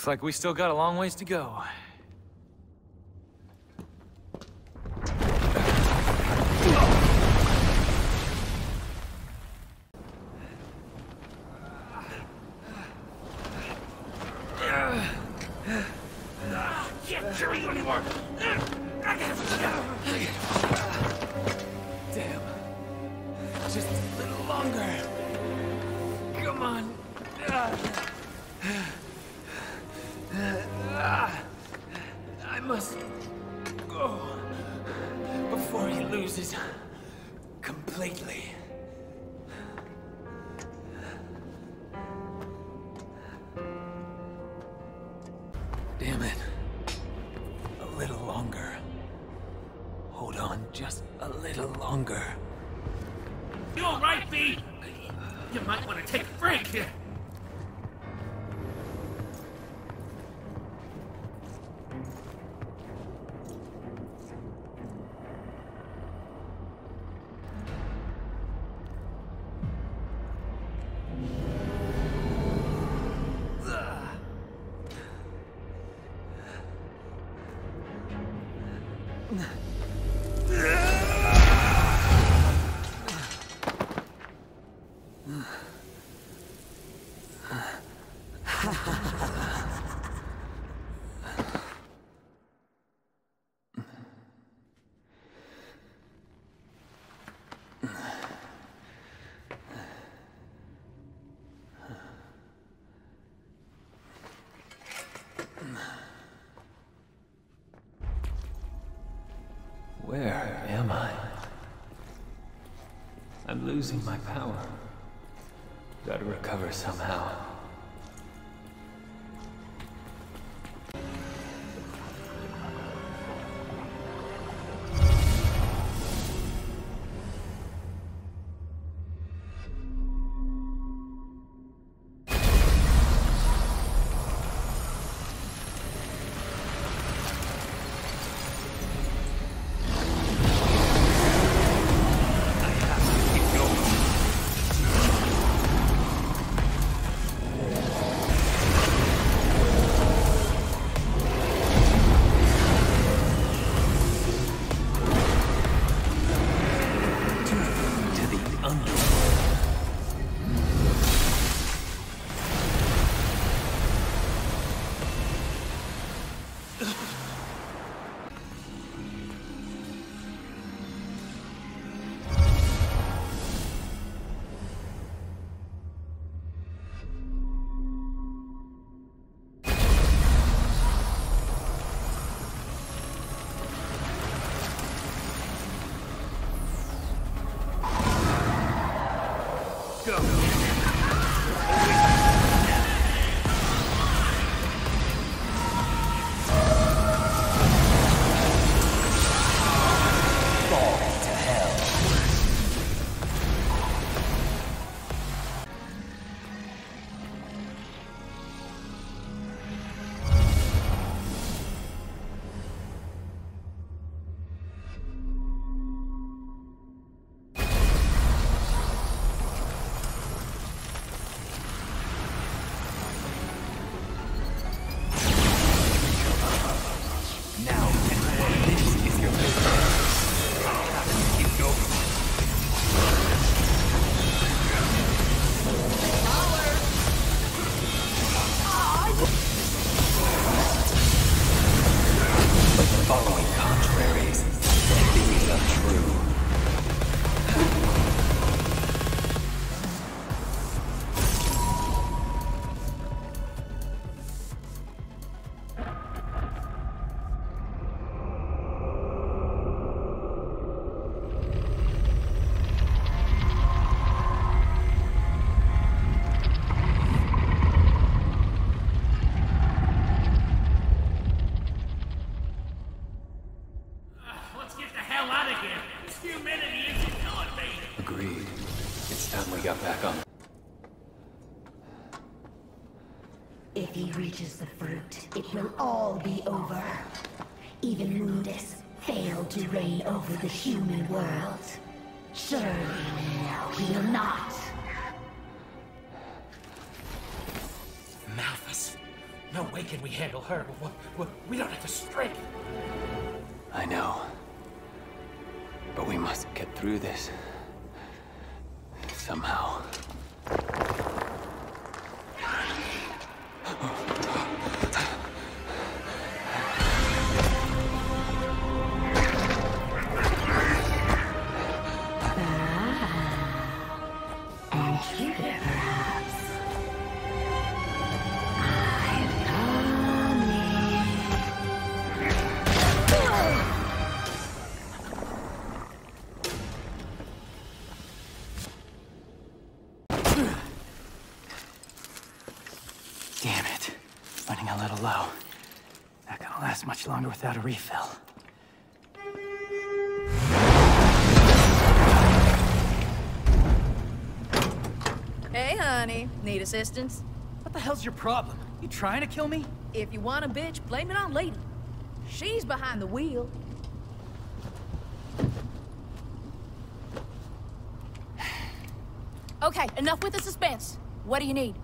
Looks like we still got a long ways to go. losing my power. Gotta recover somehow. will all be over. Even Mundus failed to reign over the human world. Surely now he will not. Malphas, no way can we handle her. We, we, we don't have the strength. I know. But we must get through this. Somehow. Without a refill. Hey, honey. Need assistance? What the hell's your problem? You trying to kill me? If you want a bitch, blame it on Lady. She's behind the wheel. Okay, enough with the suspense. What do you need?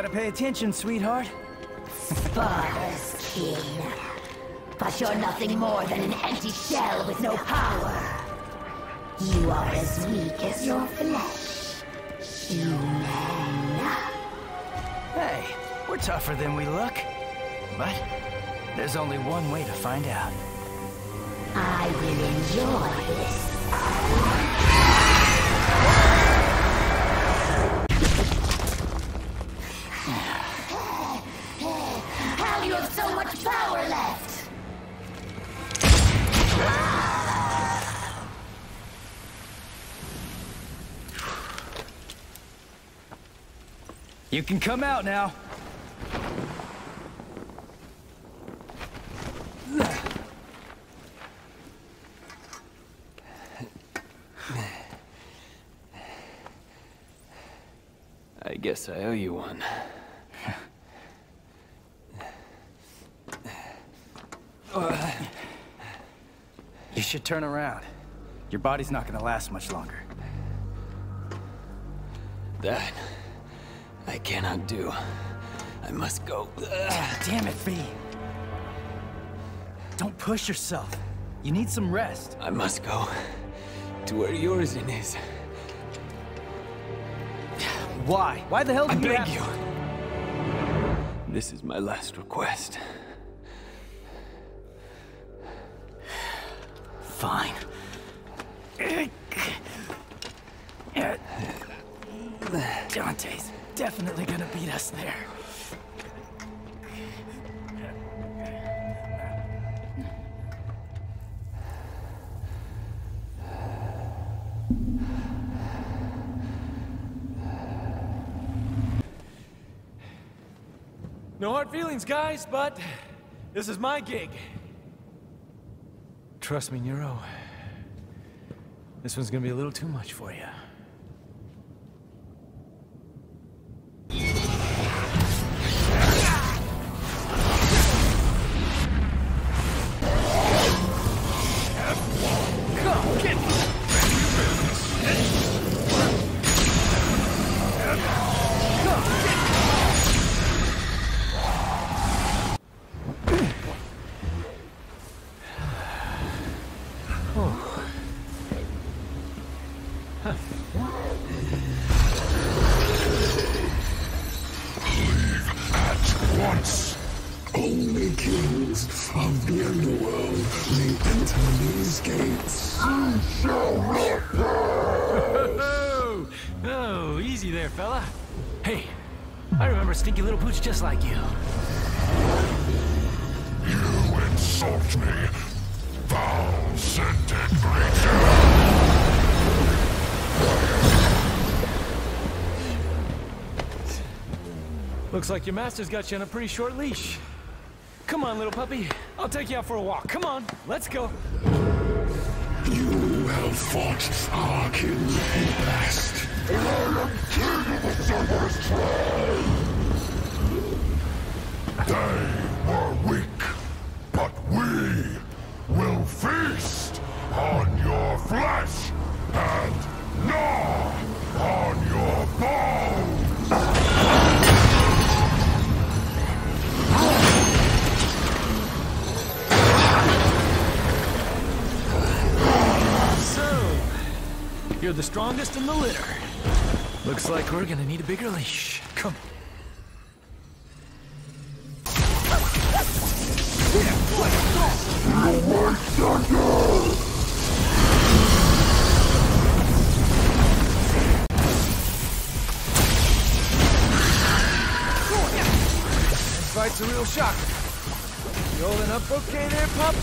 Gotta pay attention, sweetheart. Sparda's king. But you're nothing more than an empty shell with no power. You are as weak as your flesh. Human. Hey, we're tougher than we look. But there's only one way to find out. I will enjoy this. Much power left? You can come out now. I guess I owe you one. Uh, you should turn around. Your body's not gonna last much longer. That I cannot do. I must go. Damn it, V. Don't push yourself. You need some rest. I must go to where Urizen is. Why? Why the hell do I you beg you. This is my last request. Fine. Dante's definitely gonna beat us there. No hard feelings, guys, but this is my gig. Trust me, Nero. This one's gonna be a little too much for you. Once, Looks like your master's got you on a pretty short leash. Come on, little puppy. I'll take you out for a walk. Come on, let's go. You have fought our kin the past. And I am king of the Cerberus tribe. Die. You're the strongest in the litter. Looks like we're gonna need a bigger leash. Come. This fight's a real shocker. You holding up okay there, pup?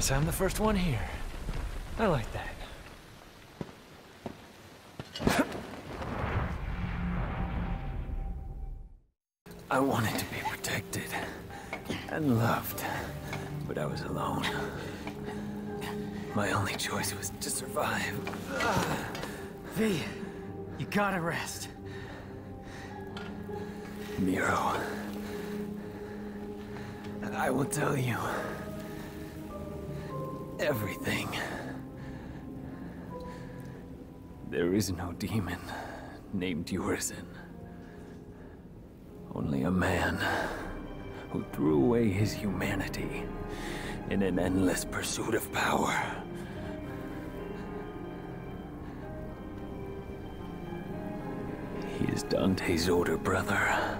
Guess I'm the first one here. I like that. I wanted to be protected and loved, but I was alone. My only choice was to survive. V, you gotta rest. Miro. I will tell you everything. There is no demon named Urizen. Only a man who threw away his humanity in an endless pursuit of power. He is Dante's older brother.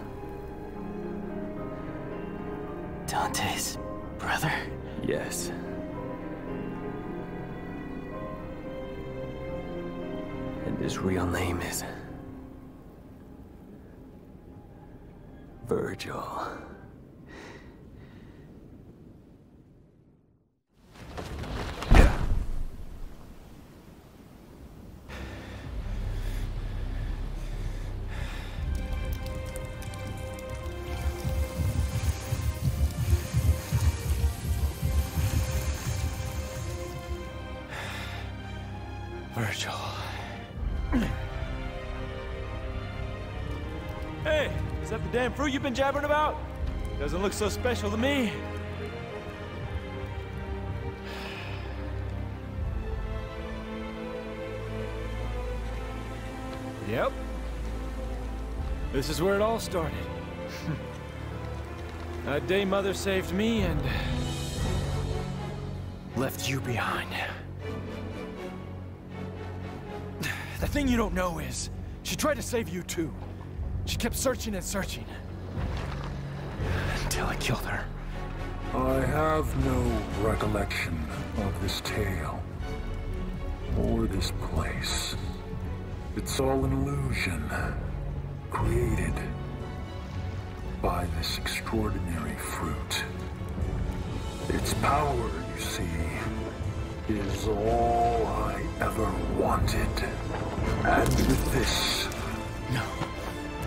Dante's brother? Yes. And his real name is... Virgil. Virgil. Hey, is that the damn fruit you've been jabbering about? Doesn't look so special to me. Yep. This is where it all started. that day Mother saved me and... left you behind. Thing you don't know is, she tried to save you too. She kept searching and searching. Until I killed her. I have no recollection of this tale. Or this place. It's all an illusion. Created by this extraordinary fruit. Its power, you see, is all I ever wanted. And with this, no,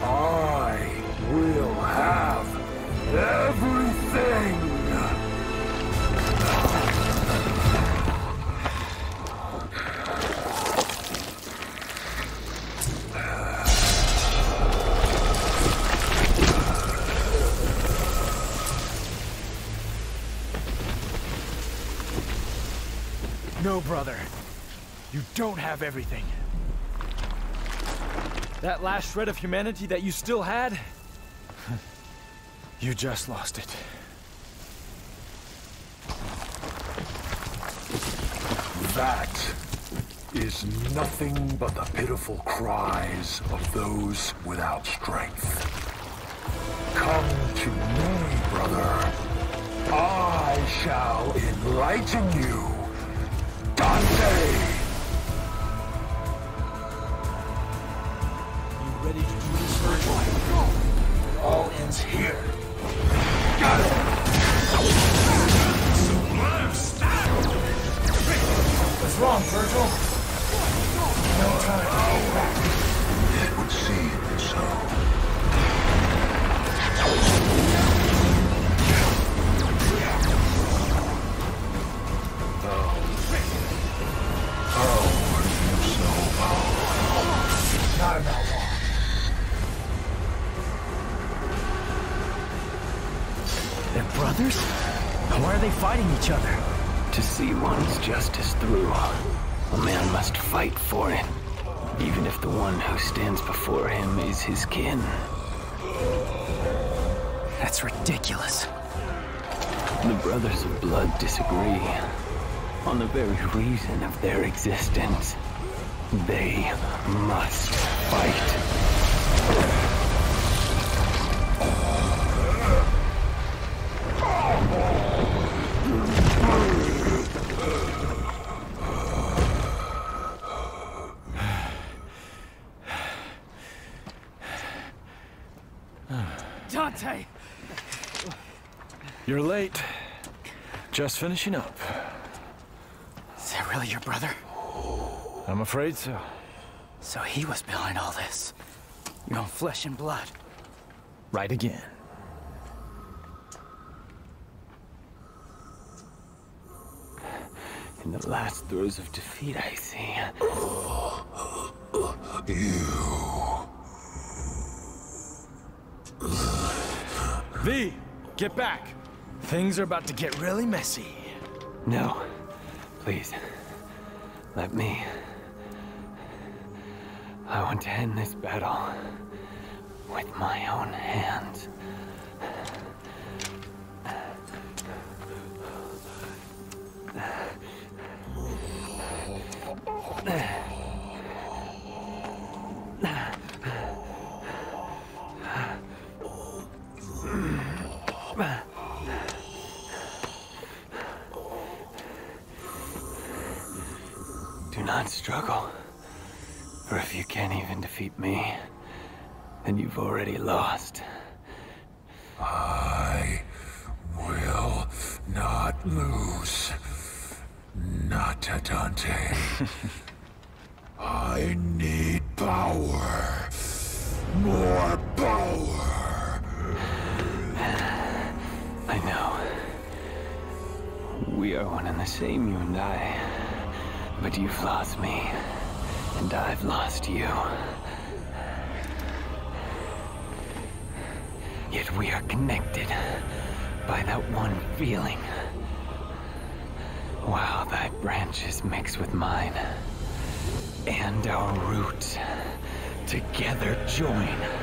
I will have everything. No, brother. You don't have everything. That last shred of humanity that you still had, you just lost it. That is nothing but the pitiful cries of those without strength. Come to me, brother. I shall enlighten you. Dante! Ridiculous. The Brothers of Blood disagree on the very reason of their existence. They must fight. Just finishing up. Is that really your brother? I'm afraid so. So he was behind all this. Your own flesh and blood. Right again. In the last throes of defeat, I see. V, get back. Things are about to get really messy. No. Please. Let me. I want to end this battle with my own hands. Do not struggle. For if you can't even defeat me, then you've already lost. I will not lose. Not to Dante. I need power. More power. I know. We are one and the same, you and I. But you've lost me, and I've lost you. Yet we are connected by that one feeling. While thy branches mix with mine, and our roots together join.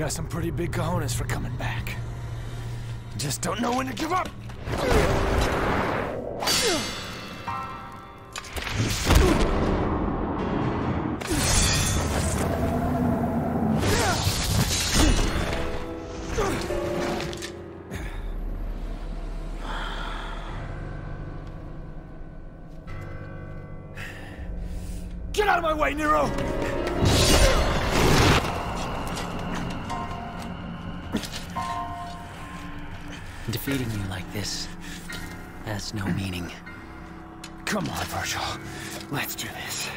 Got some pretty big cojones for coming back. Just don't know when to give up. Get out of my way, Nero! Has no meaning. Come on, Virgil. Let's do this.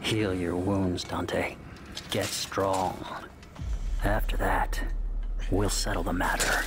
Heal your wounds, Dante. Get strong. After that, we'll settle the matter.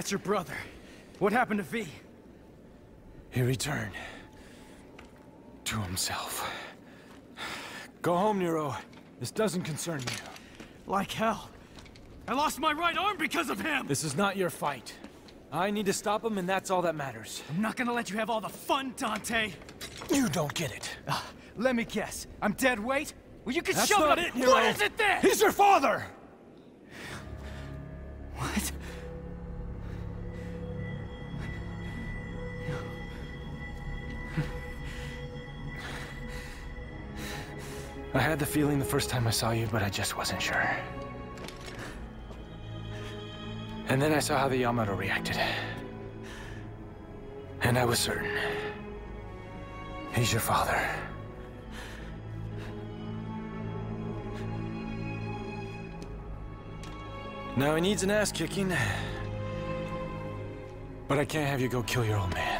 That's your brother, what happened to V? He returned. To himself. Go home, Nero. This doesn't concern you. Like hell. I lost my right arm because of him! This is not your fight. I need to stop him, and that's all that matters. I'm not gonna let you have all the fun, Dante! You don't get it. Uh, let me guess. I'm dead weight? Well, you can That's shove it it. Nero. What is it then? He's your father! Had the feeling the first time I saw you, but I just wasn't sure. And then I saw how the Yamato reacted. And I was certain. He's your father. Now he needs an ass kicking. But I can't have you go kill your old man.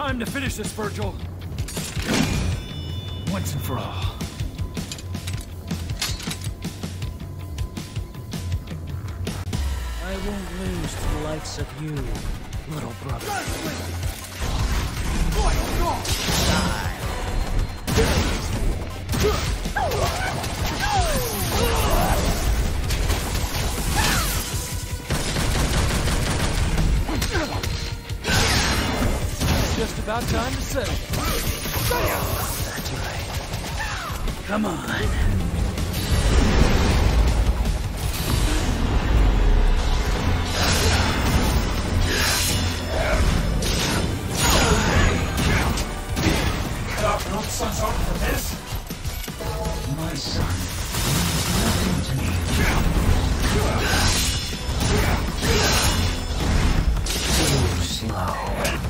Time to finish this, Virgil. Once and for all. I won't lose to the likes of you, little brother. Just about time to settle. That's right. Come on. No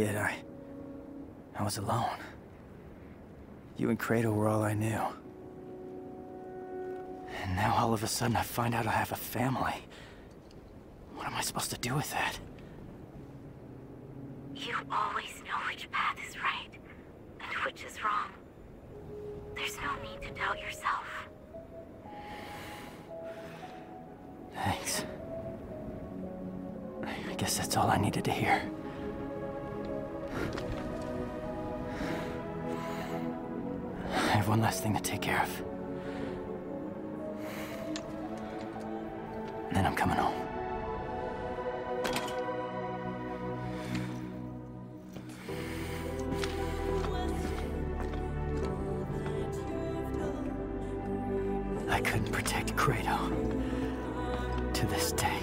Kid, I... I was alone. You and Credo were all I knew. And now all of a sudden I find out I have a family. What am I supposed to do with that? You always know which path is right and which is wrong. There's no need to doubt yourself. Thanks. I guess that's all I needed to hear. One last thing to take care of. Then I'm coming home. I couldn't protect Credo. To this day,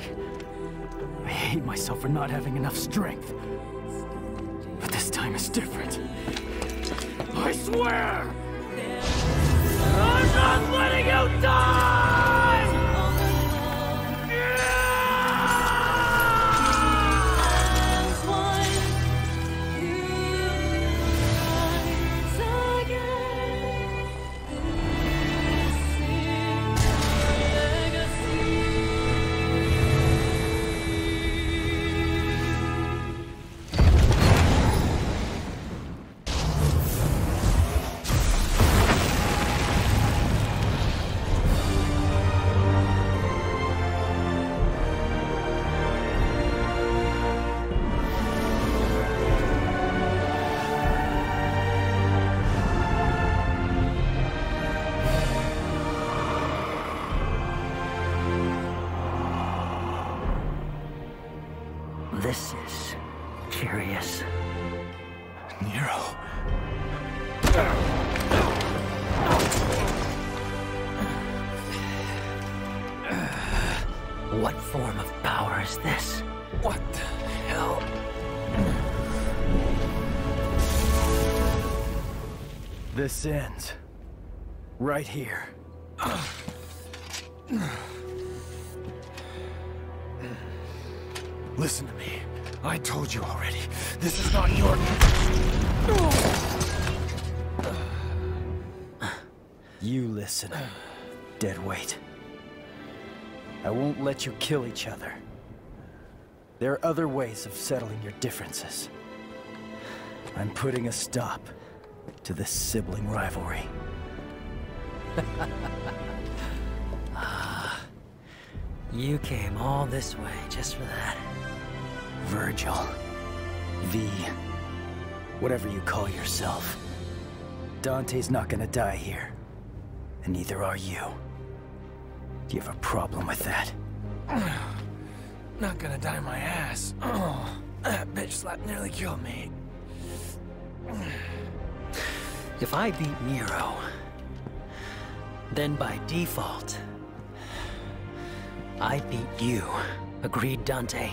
I hate myself for not having enough strength. This ends. Right here. Listen to me. I told you already. This is not your... You listen, dead weight. I won't let you kill each other. There are other ways of settling your differences. I'm putting a stop to this sibling rivalry. Ah, you came all this way just for that. Virgil. V. Whatever you call yourself. Dante's not gonna die here. And neither are you. Do you have a problem with that? not gonna die my ass. Oh, that bitch slap nearly killed me. If I beat Nero, then by default, I beat you. Agreed, Dante?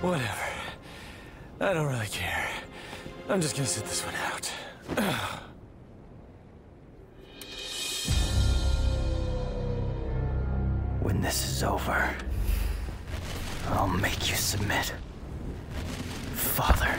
Whatever. I don't really care. I'm just gonna sit this one out. When this is over, I'll make you submit. Father.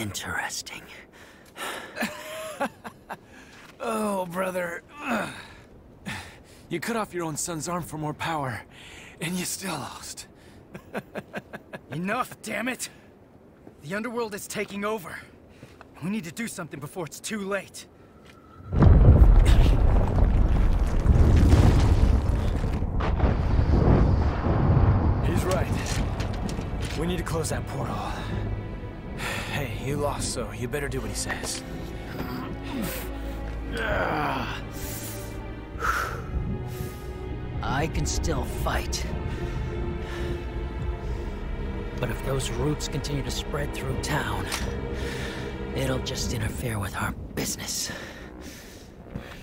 Interesting. Oh, brother. You cut off your own son's arm for more power, and you still lost. Enough, damn it! The underworld is taking over. We need to do something before it's too late. He's right. We need to close that portal. Hey, you lost, so you better do what he says. I can still fight. But if those roots continue to spread through town, it'll just interfere with our business.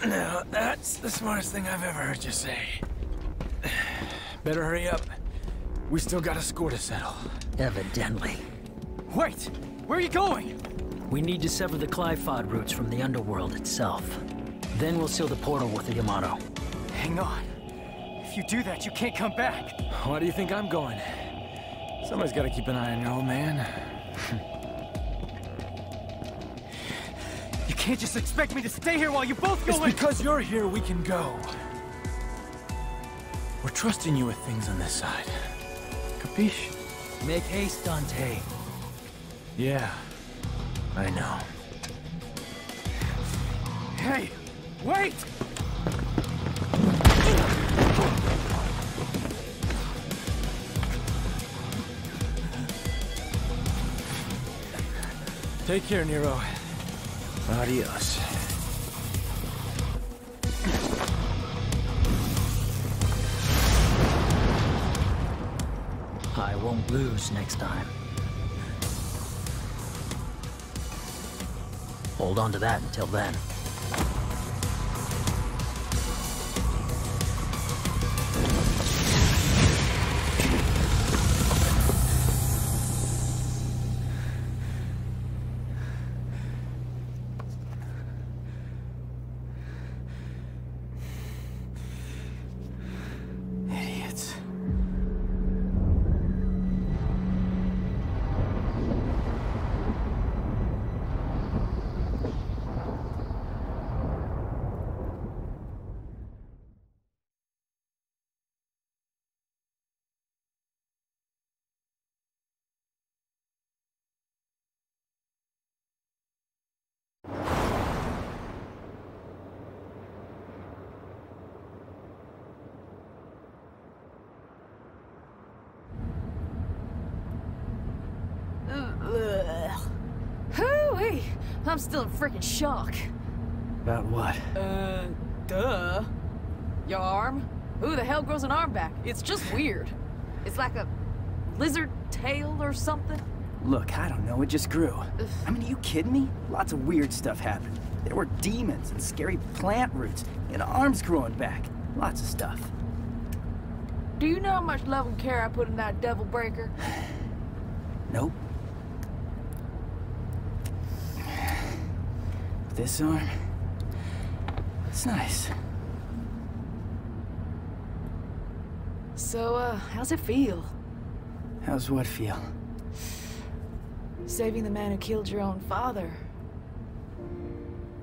Now, that's the smartest thing I've ever heard you say. Better hurry up. We still got a score to settle. Evidently. Wait! Where are you going? We need to sever the Qliphoth roots from the underworld itself. Then we'll seal the portal with the Yamato. Hang on. If you do that, you can't come back. Why do you think I'm going? Somebody's got to keep an eye on your old man. You can't just expect me to stay here while you both go It's because you're here we can go. We're trusting you with things on this side. Capiche? Make haste, Dante. Yeah, I know. Hey! Wait! Take care, Nero. Adios. I won't lose next time. Hold on to that until then. I'm still in freaking shock. About what? Uh, duh. Your arm? Who the hell grows an arm back? It's just weird. It's like a lizard tail or something. Look, I don't know, it just grew. I mean, are you kidding me? Lots of weird stuff happened. There were demons and scary plant roots, and arms growing back. Lots of stuff. Do you know how much love and care I put in that devil breaker? Nope. This arm, it's nice. So, uh, how's it feel? How's what feel? Saving the man who killed your own father.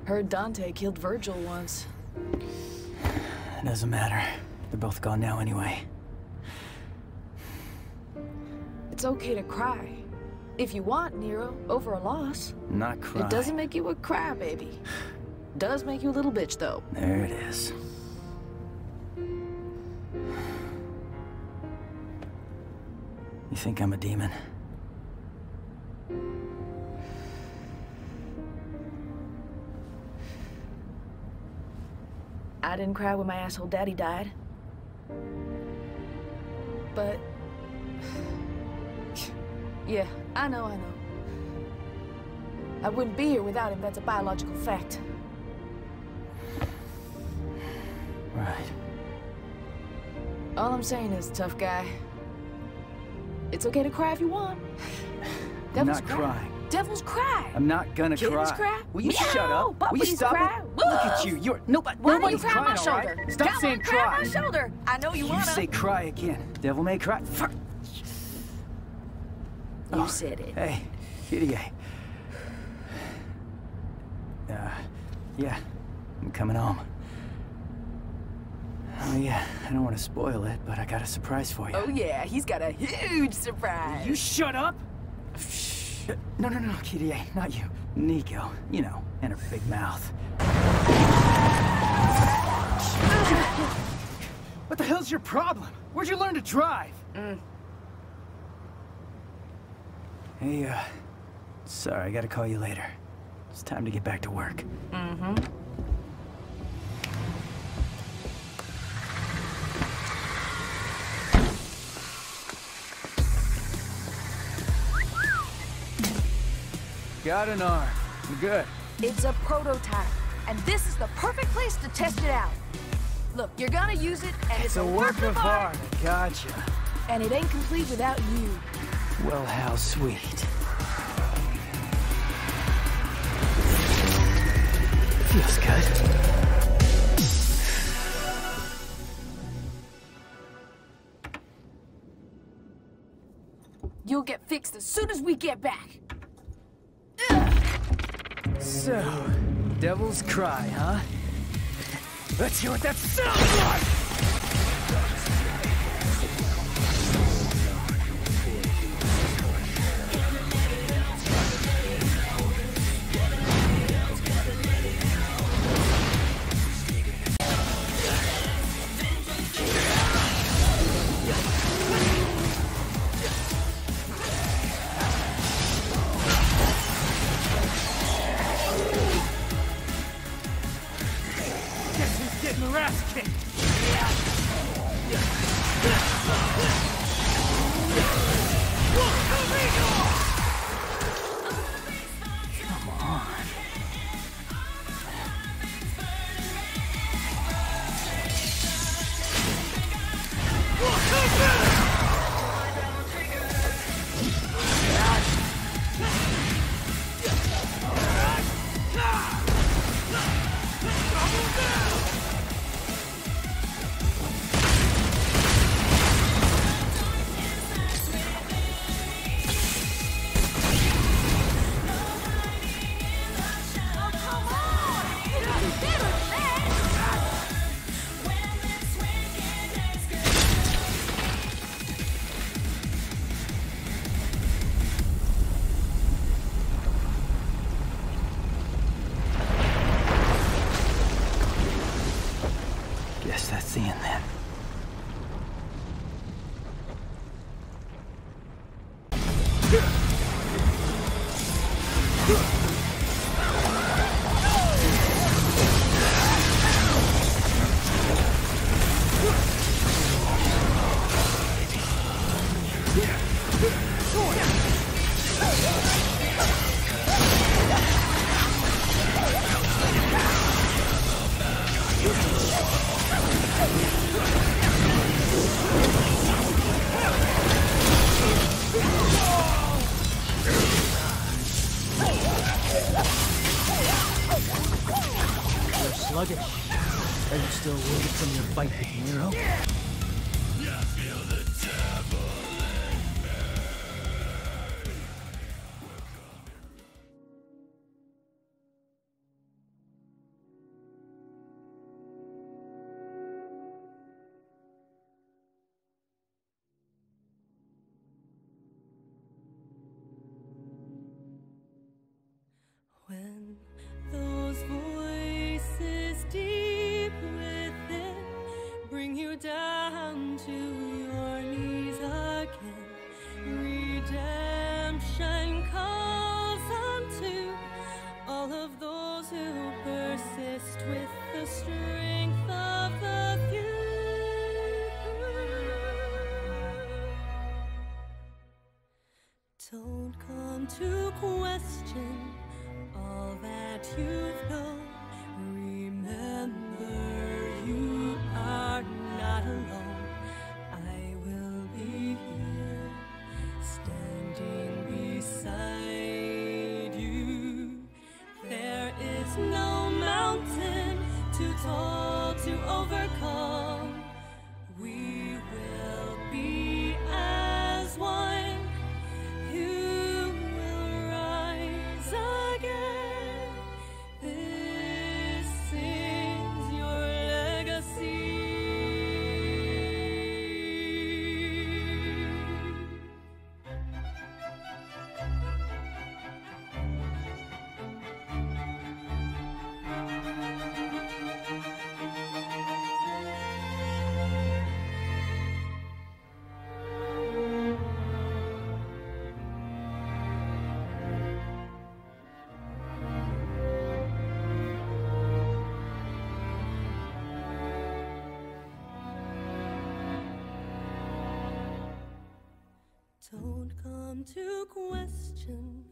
Heard Dante killed Virgil once. It doesn't matter. They're both gone now anyway. It's okay to cry. If you want, Nero, over a loss. Not crying. It doesn't make you a crybaby. Does make you a little bitch, though. There it is. You think I'm a demon? I didn't cry when my asshole daddy died. But... Yeah, I know, I know. I wouldn't be here without him, that's a biological fact. Right. All I'm saying is, tough guy, it's okay to cry if you want. I'm Devils not cry. crying. Devils cry. I'm not gonna Kittens cry. cry. Will you Meow. shut up? Will you stop cry. it? Look at you. You're nobody. Why nobody's you cry crying, my all right? shoulder? Stop saying cry cry. my shoulder. I know you You wanna. You say cry again. Devil may cry. Fuck. You said it. Hey, Kyrie. Uh, yeah, I'm coming home. Oh yeah, I don't want to spoil it, but I got a surprise for you. Oh yeah, he's got a huge surprise. You shut up! No, no, no, Kyrie, not you. Nico, you know, and her big mouth. What the hell's your problem? Where'd you learn to drive? Hey, uh, sorry, I gotta call you later. It's time to get back to work. Mm-hmm. Got an arm. I'm good. It's a prototype, and this is the perfect place to test it out. Look, you're gonna use it, and it's, It's a work of art. Gotcha. And it ain't complete without you. Well, how sweet. Feels good. You'll get fixed as soon as we get back. So, Devil's Cry, huh? Let's hear what that sounds like! Don't come to question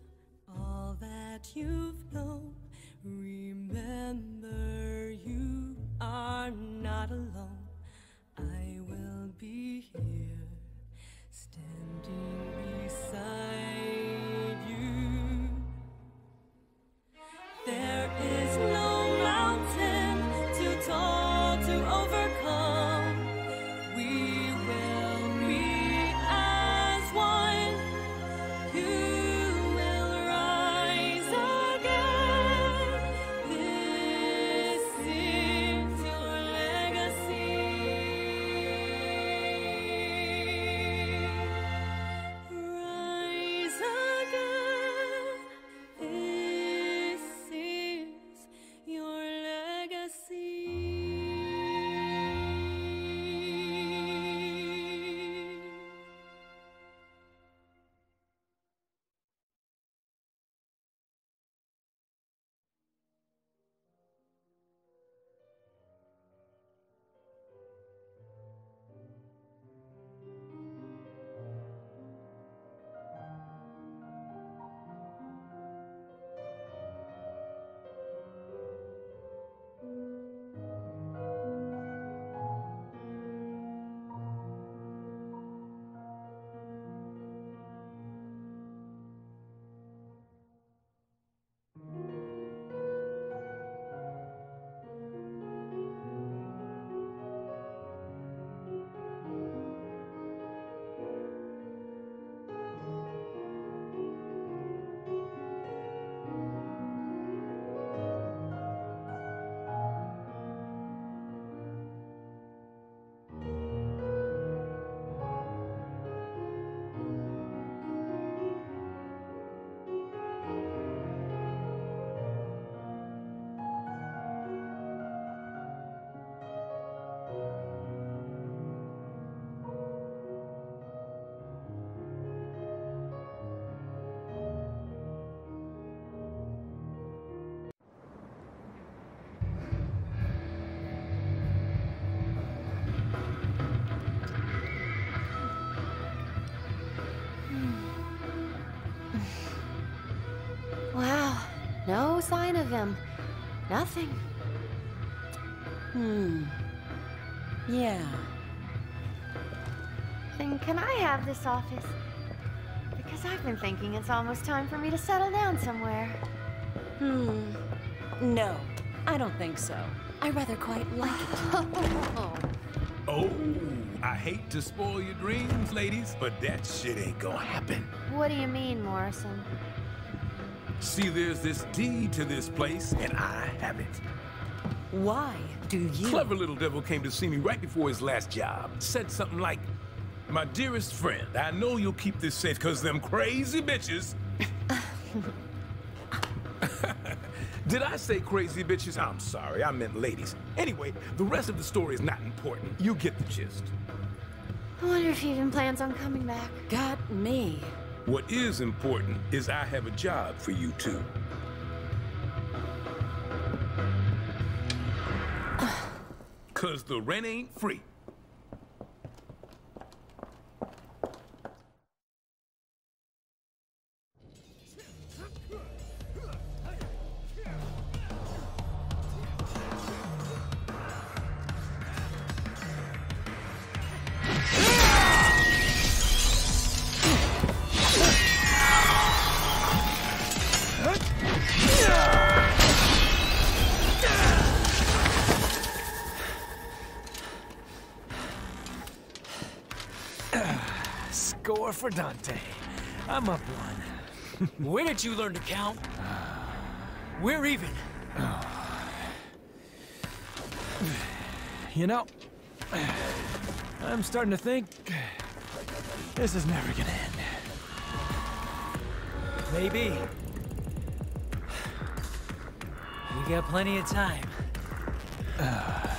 sign of him. Nothing. Hmm. Yeah. Then can I have this office? Because I've been thinking it's almost time for me to settle down somewhere. Hmm. No, I don't think so. I rather quite like it. Oh, I hate to spoil your dreams, ladies, but that shit ain't gonna happen. What do you mean, Morrison? See, there's this deed to this place, and I have it. Why do you? Clever little devil came to see me right before his last job. Said something like, My dearest friend, I know you'll keep this safe because them crazy bitches. Did I say crazy bitches? I'm sorry, I meant ladies. Anyway, the rest of the story is not important. You get the gist. I wonder if he even plans on coming back. Got me. What is important is I have a job for you two. Cause the rent ain't free. For Dante. I'm up one. Where did you learn to count? We're even. You know, I'm starting to think this is never gonna end. Maybe. We got plenty of time. Don't uh,